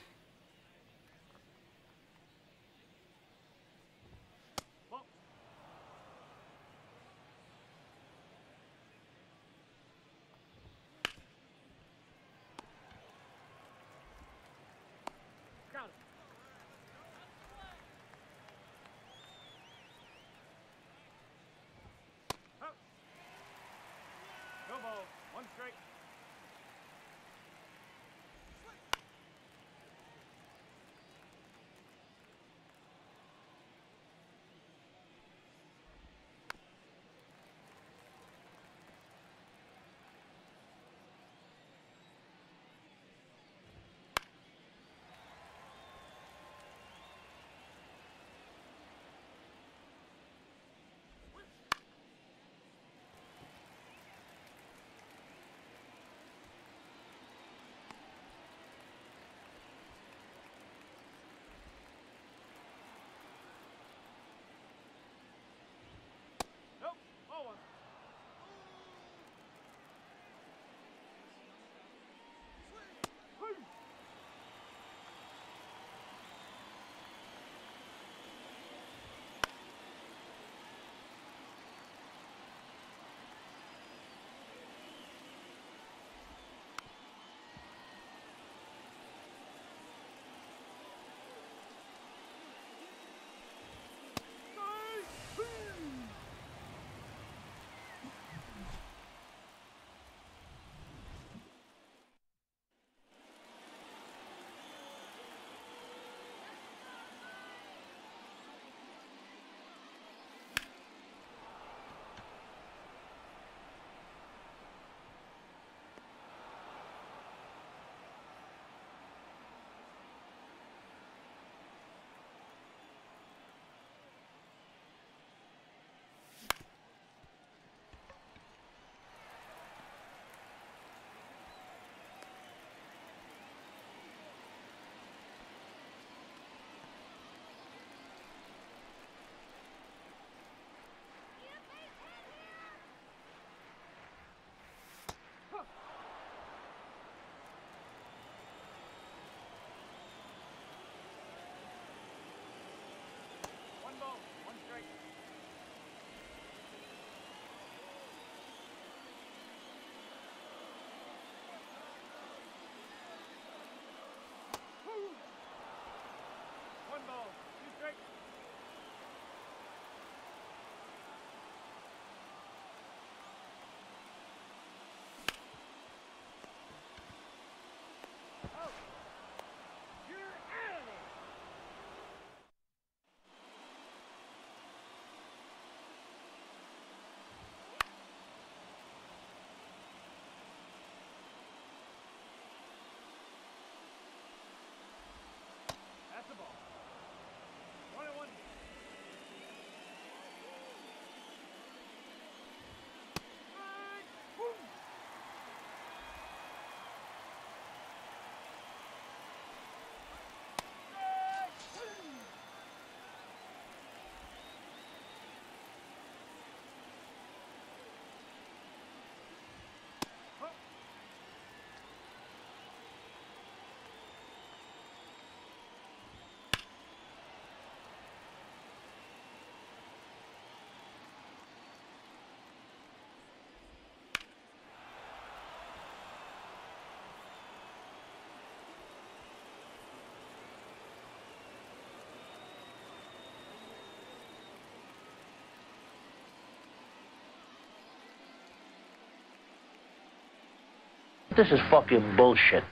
This is fucking bullshit.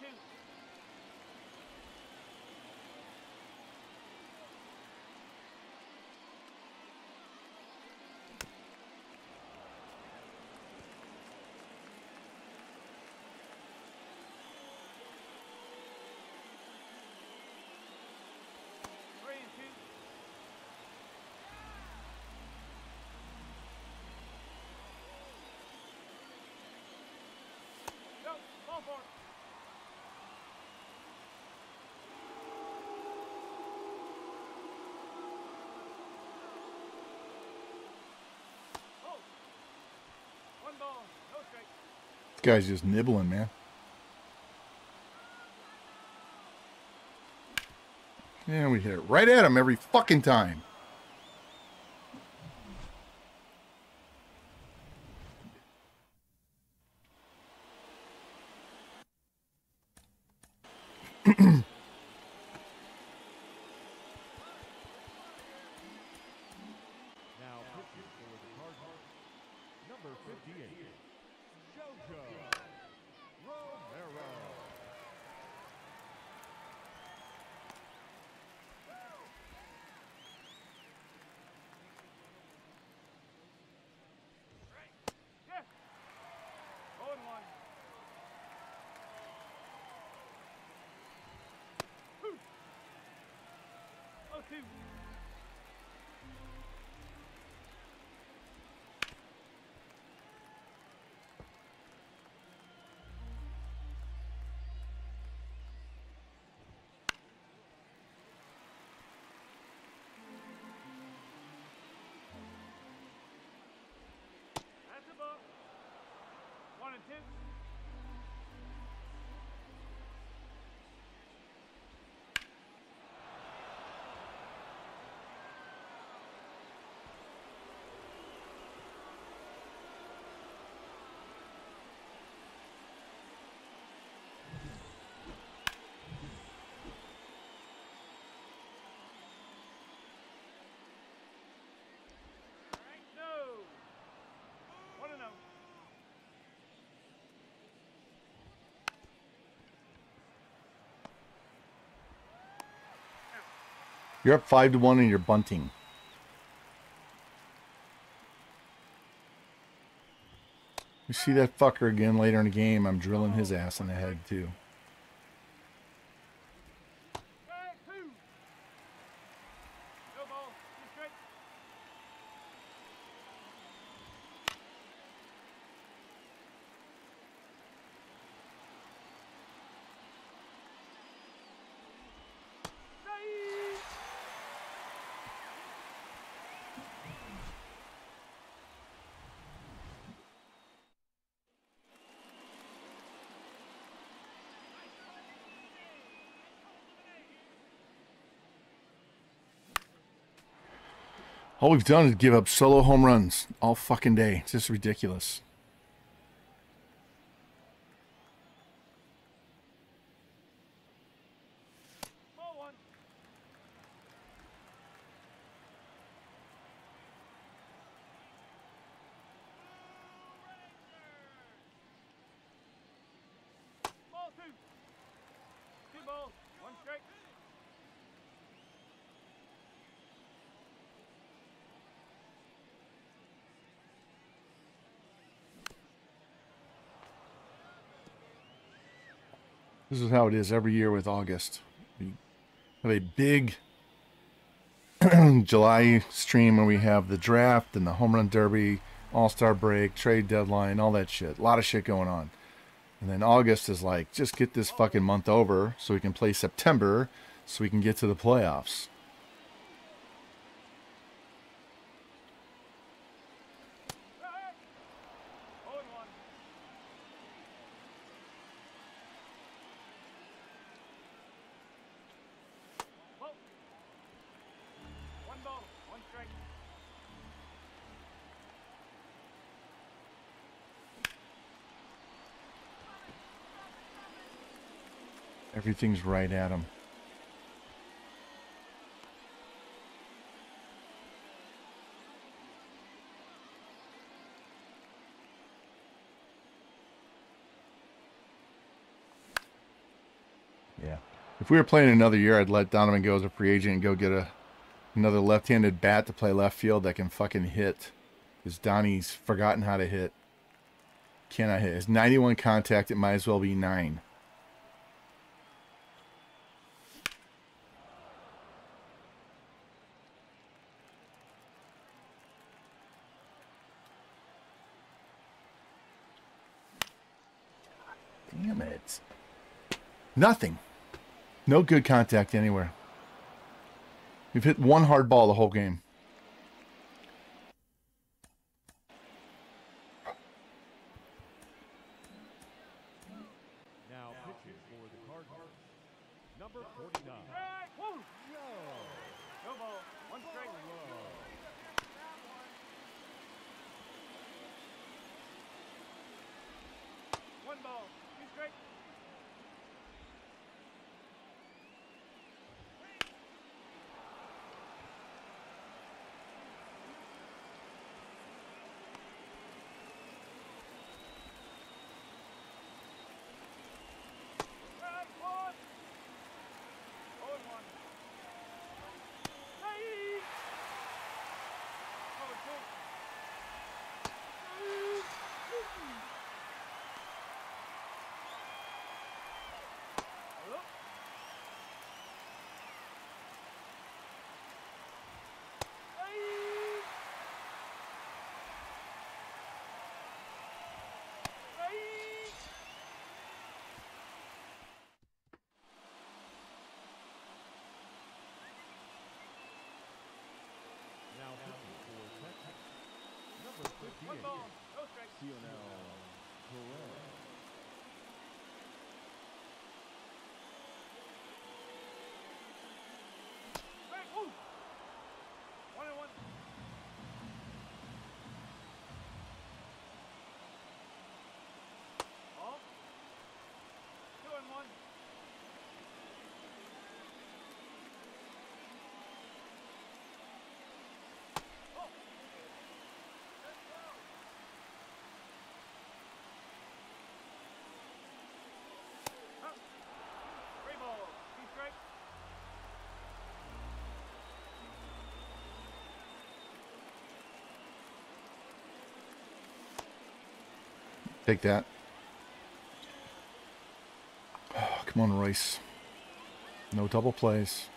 two. guy's just nibbling, man. Yeah, we hit it right at him every fucking time. Two. You're up five to one and you're bunting. You see that fucker again later in the game, I'm drilling his ass in the head too. All we've done is give up solo home runs all fucking day. It's just ridiculous. This is how it is every year with August. We have a big July stream where we have the draft and the home run derby, all star break, trade deadline, all that shit. A lot of shit going on. And then August is like, just get this fucking month over so we can play September so we can get to the playoffs. Things right at him. Yeah. If we were playing another year, I'd let Donovan go as a free agent and go get a another left-handed bat to play left field that can fucking hit. Because Donnie's forgotten how to hit. Cannot hit. His 91 contact, it might as well be 9. Nothing. No good contact anywhere. We've hit one hard ball the whole game. Now pitching for the Cardinals, number 49. Strike. Woo. No ball. One strike. One ball. Two strike. Strike one. Oh and one. Strike. Oh, two. Hello? Strike. Strike. Now for Texas, number One Take that. Oh, come on, Rice. No double plays.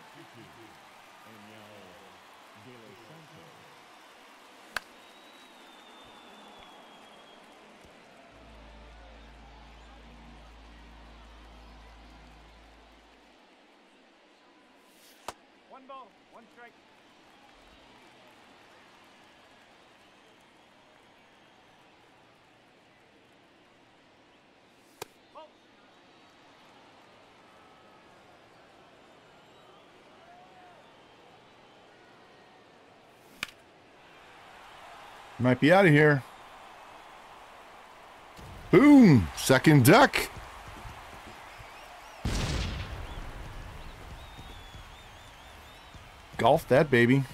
62, Daniel De Los Santos. One ball, one strike. Might be out of here. Boom! Second duck. Golf that baby.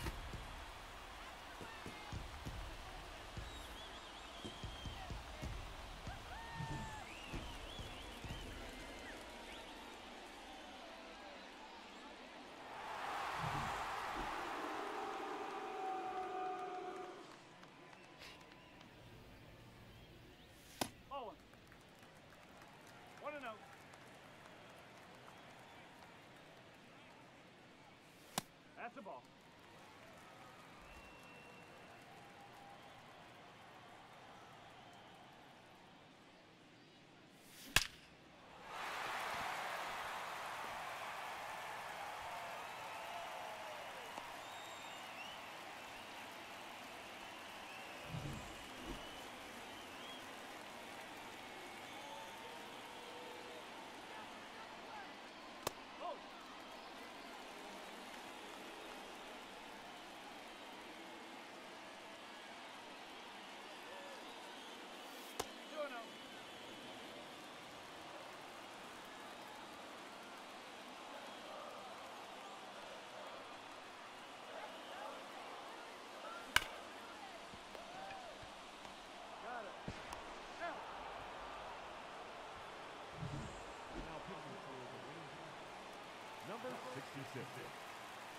66.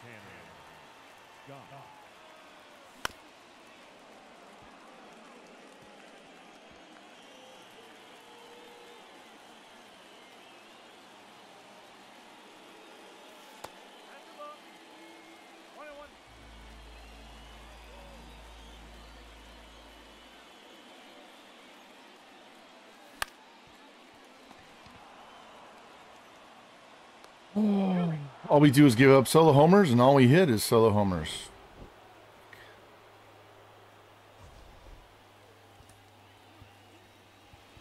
Tanner Scott. That's All we do is give up solo homers, and all we hit is solo homers.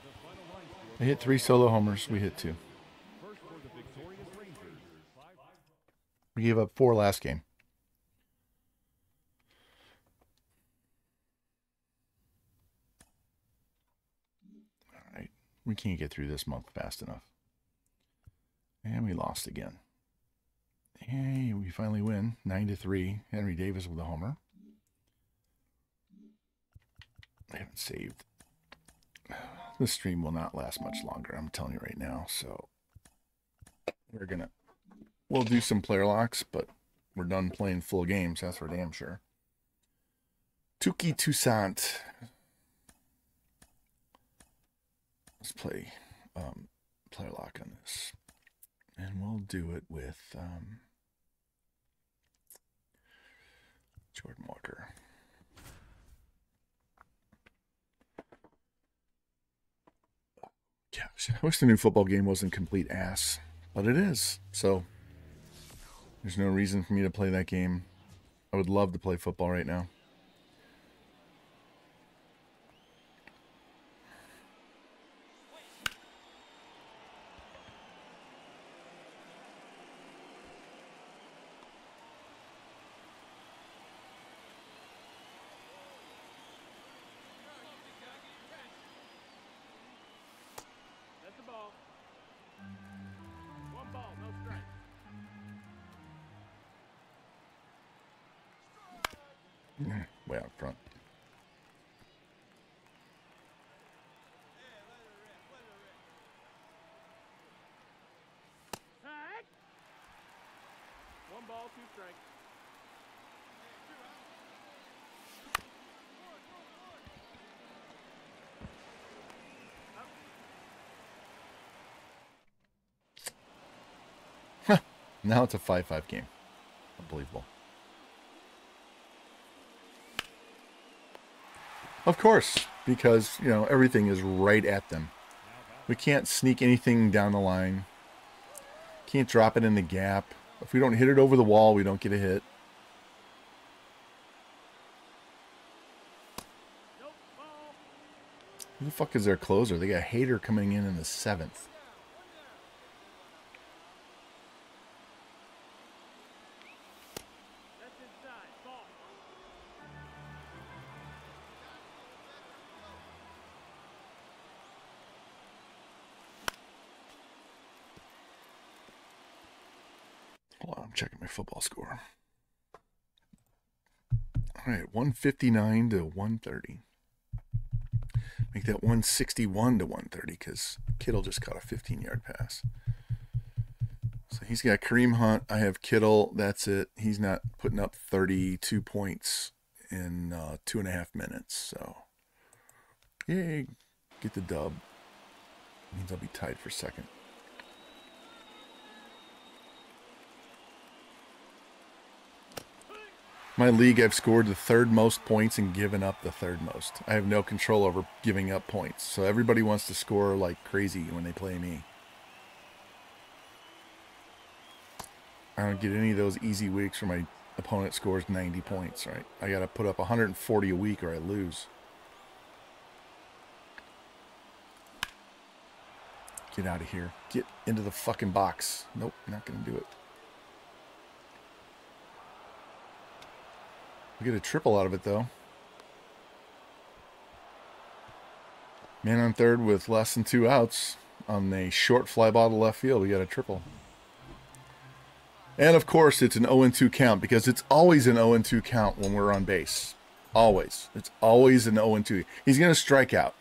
The final line score. I hit three solo homers. We hit two. We gave up four last game. All right. We can't get through this month fast enough. And we lost again. Hey, we finally win. Nine to three. Henry Davis with a homer. I haven't saved. This stream will not last much longer. I'm telling you right now. So we're gonna we'll do some player locks, but we're done playing full games. That's for damn sure. Touki Toussaint. Let's play um, player lock on this, and we'll do it with um, Jordan Walker. Yeah, I wish the new football game wasn't complete ass, but it is. So there's no reason for me to play that game. I would love to play football right now. Now it's a 5 5 game. Unbelievable. Of course, because, you know, everything is right at them. We can't sneak anything down the line. Can't drop it in the gap. If we don't hit it over the wall, we don't get a hit. Who the fuck is their closer? They got Hader coming in in the seventh. 159 to 130. Make that 161 to 130 because Kittle just caught a 15 yard pass. So he's got Kareem Hunt. I have Kittle. That's it. He's not putting up 32 points in uh, two and a half minutes. So, yay, get the dub. Means I'll be tied for second. My league, I've scored the third most points and given up the third most. I have no control over giving up points. So everybody wants to score like crazy when they play me. I don't get any of those easy weeks where my opponent scores 90 points, right? I got to put up 140 a week or I lose. Get out of here. Get into the fucking box. Nope, not going to do it. We get a triple out of it, though. Man on third with less than two outs on the short fly ball to left field. We got a triple. And of course, it's an 0 2 count because it's always an 0 2 count when we're on base. Always. It's always an 0 2. He's going to strike out.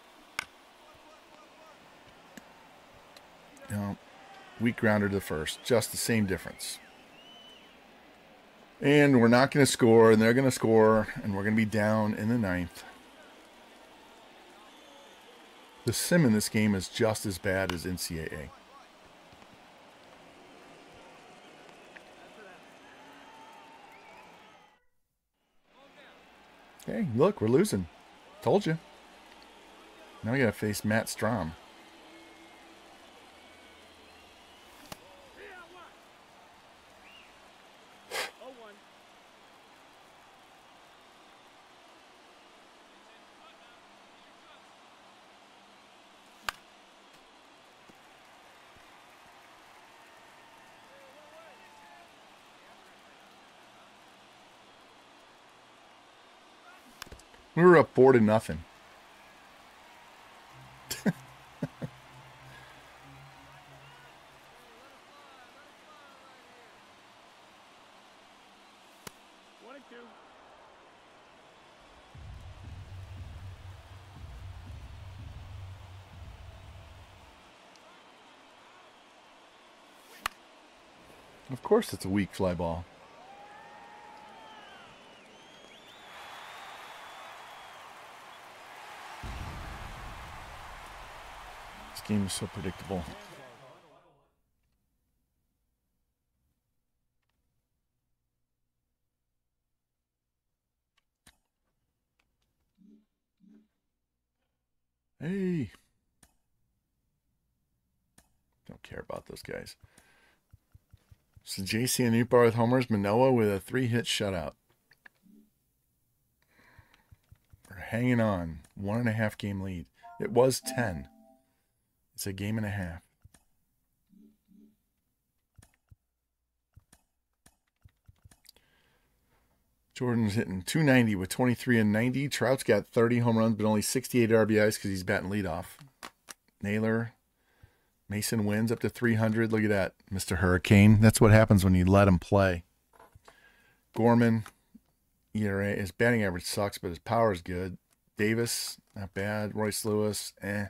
You know, weak grounder to the first. Just the same difference. And we're not going to score, and they're going to score, and we're going to be down in the ninth. The sim in this game is just as bad as NCAA. Hey, look, we're losing. Told you. Now we got to face Matt Strahm. We were up four to nothing. Of course, it's a weak fly ball. Game is so predictable. Hey. Don't care about those guys. So JC and Nootbaar with homers, Manoah with a three hit shutout. We're hanging on. One and a half game lead. It was 10. It's a game and a half. Jordan's hitting 290 with 23 and 90. Trout's got 30 home runs, but only 68 RBIs because he's batting leadoff. Naylor, Masyn Winn's up to 300. Look at that, Mr. Hurricane. That's what happens when you let him play. Gorman, ERA, his batting average sucks, but his power is good. Davis, not bad. Royce Lewis, eh.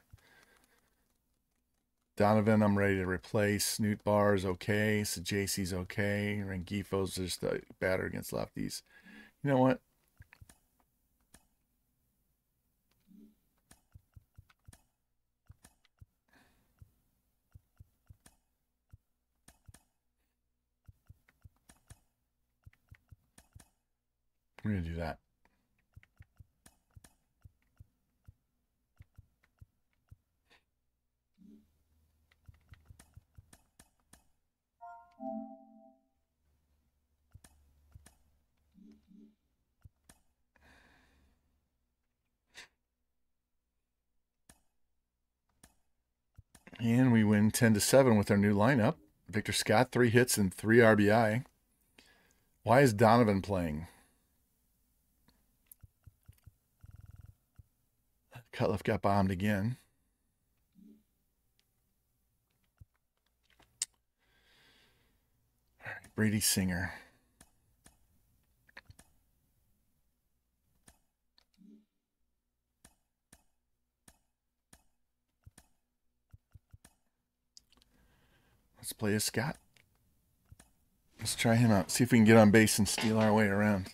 Donovan, I'm ready to replace. Snoot Bar is okay. So JC's okay. Rengifo's just a batter against lefties. You know what? We're going to do that. And we win 10 to 7 with our new lineup. Victor Scott, three hits and three RBI. Why is Donovan playing? Cutliff got bombed again. All right, Brady Singer. Let's play a Scott. Let's try him out. See if we can get on base and steal our way around.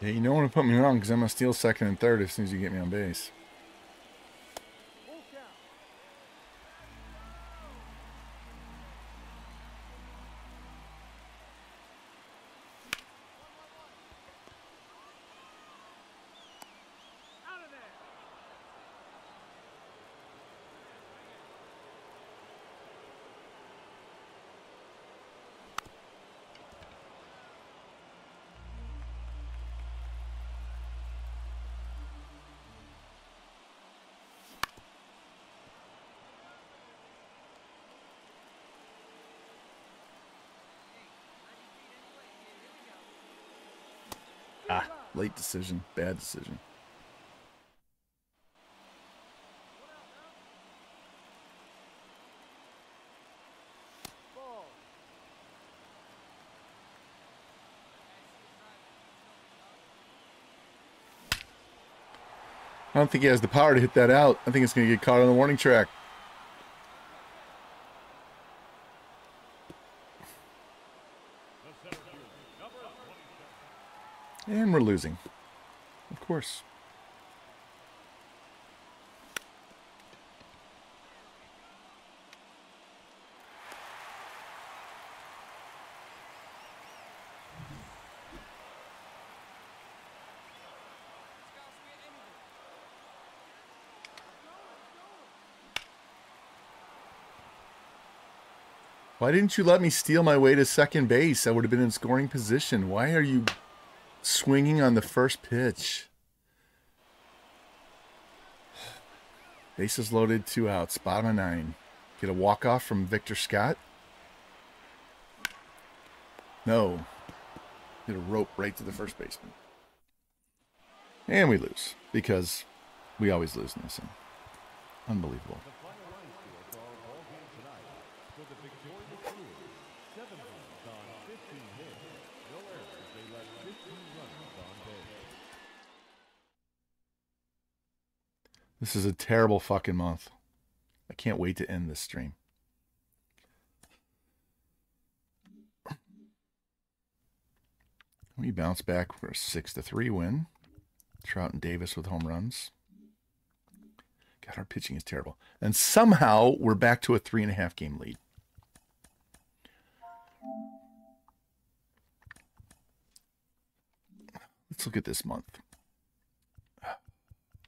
Yeah, you don't want to put me on because I'm going to steal second and third as soon as you get me on base. Late decision. Bad decision. I don't think he has the power to hit that out. I think it's going to get caught on the warning track. The center fielder, number 27. And we're losing. Of course. Why didn't you let me steal my way to second base? I would have been in scoring position. Why are you swinging on the first pitch? Bases loaded, two outs, bottom of nine. Get a walk off from Victor Scott. No. Get a rope right to the first baseman. And we lose because we always lose in this one. Unbelievable. The final line score for our ball game tonight. For the victorious Brewers, seven runs on 15 hits. No errors. They left 15 runners on base. This is a terrible fucking month. I can't wait to end this stream. We bounce back for a six to three win. Trout and Davis with home runs. God, our pitching is terrible. And somehow we're back to a three and a half game lead. Let's look at this month.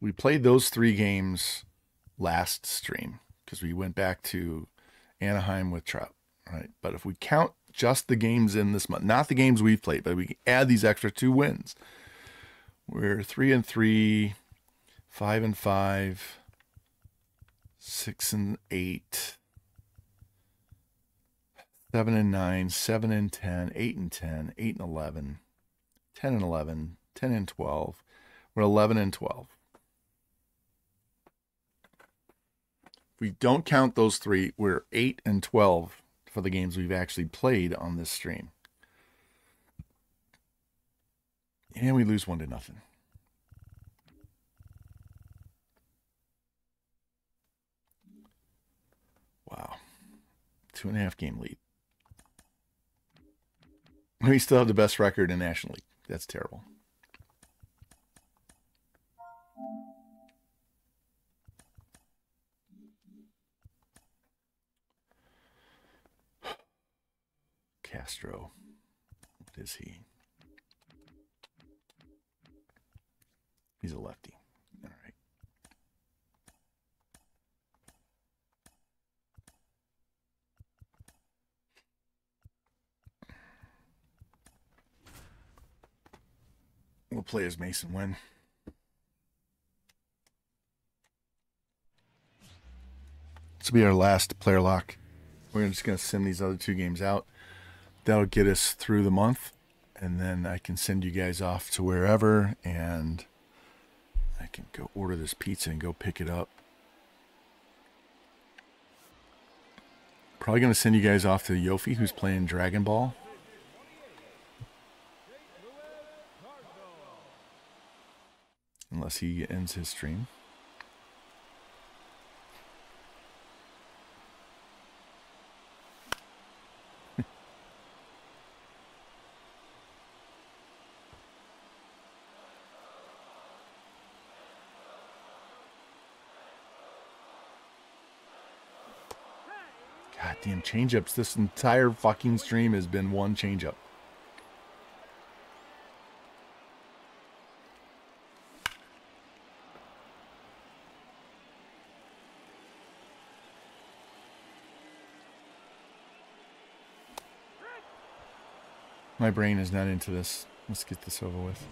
We played those three games last stream because we went back to Anaheim with Trout, right? But if we count just the games in this month, not the games we've played, but we add these extra two wins, we're three and three, five and five, six and eight, seven and nine, seven and ten, eight and ten, eight and eleven, ten and eleven, ten and twelve. We're eleven and twelve. We don't count those three, we're eight and twelve for the games we've actually played on this stream. And we lose one to nothing. Wow. Two and a half game lead. We still have the best record in National League. That's terrible. Castro. What is he? He's a lefty. All right. We'll play as Masyn Winn. This will be our last player lock. We're just going to send these other two games out. That'll get us through the month. And then I can send you guys off to wherever and I can go order this pizza and go pick it up. Probably going to send you guys off to Yofi, who's playing Dragon Ball. Unless he ends his stream. Goddamn changeups. This entire fucking stream has been one changeup. My brain is not into this. Let's get this over with.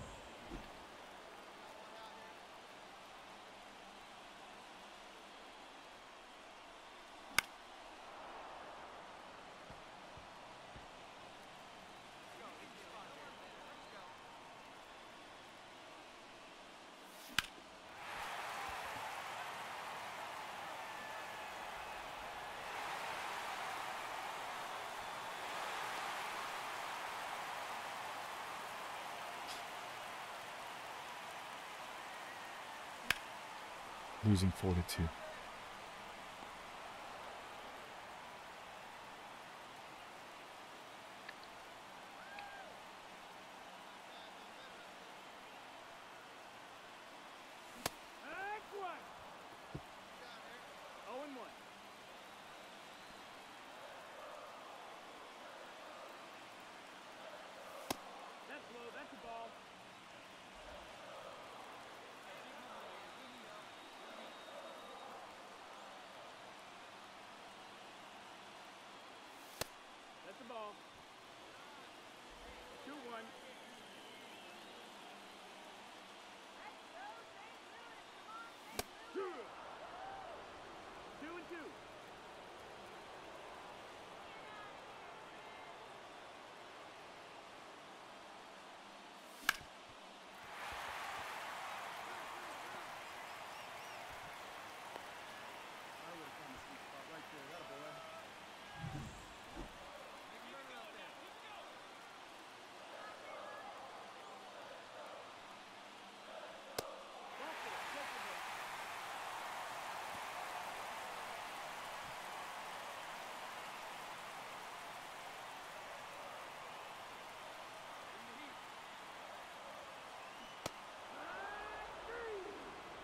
losing 4 to 2.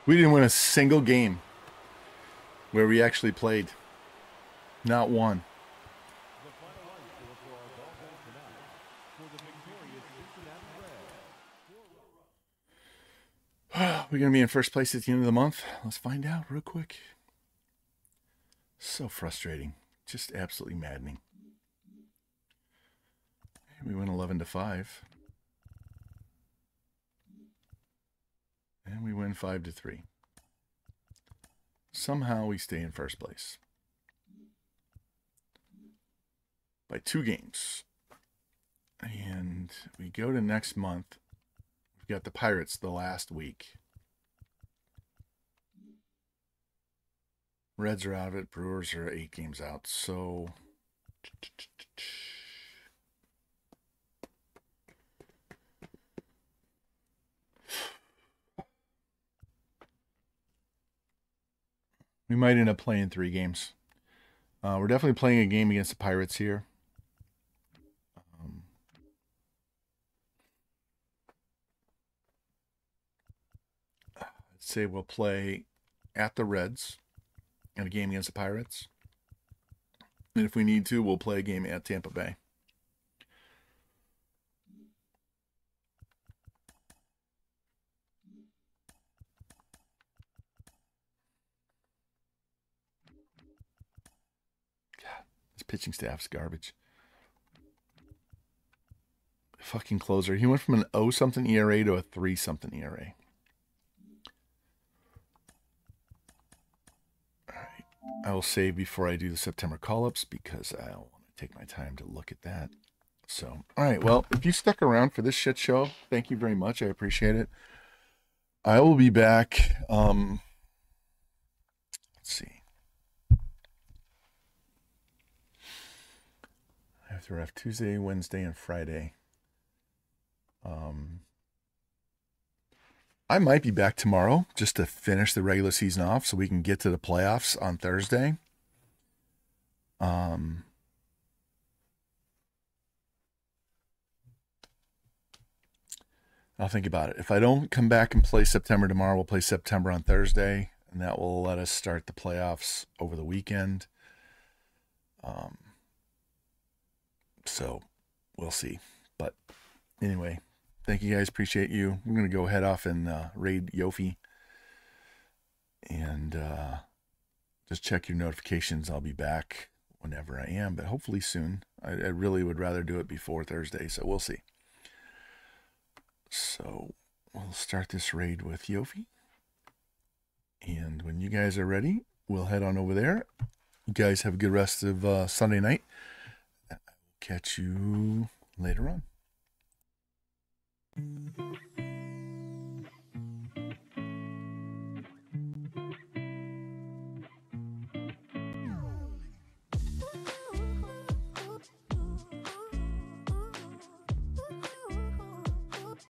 We didn't win a single game where we actually played. Not one. We're going to be in first place at the end of the month. Let's find out real quick. So frustrating. Just absolutely maddening. We went 11 to 5. And we win 5 to 3. Somehow we stay in first place. By two games. And we go to next month. We've got the Pirates the last week. Reds are out of it. Brewers are eight games out. So we might end up playing three games. Uh, we're definitely playing a game against the Pirates here. Um, say we'll play at the Reds and a game against the Pirates. And if we need to, we'll play a game at Tampa Bay. God, pitching staff's garbage. Fucking closer. He went from an O something ERA to a 3 something ERA. I will save before I do the September call ups because I want to take my time to look at that. So, all right. Well, if you stuck around for this shit show, thank you very much. I appreciate it. I will be back. Um, let's see. To ref Tuesday, Wednesday, and Friday. Um, I might be back tomorrow just to finish the regular season off so we can get to the playoffs on Thursday. Um, I'll think about it. If I don't come back and play September tomorrow, we'll play September on Thursday, and that will let us start the playoffs over the weekend. Um, so we'll see. But anyway, thank you guys. Appreciate you. I'm gonna go head off and uh, raid Yofi, and uh, just check your notifications. I'll be back whenever I am, but hopefully soon. I, I really would rather do it before Thursday, so we'll see. So we'll start this raid with Yofi, and when you guys are ready, we'll head on over there. You guys have a good rest of uh, Sunday night. Catch you later on.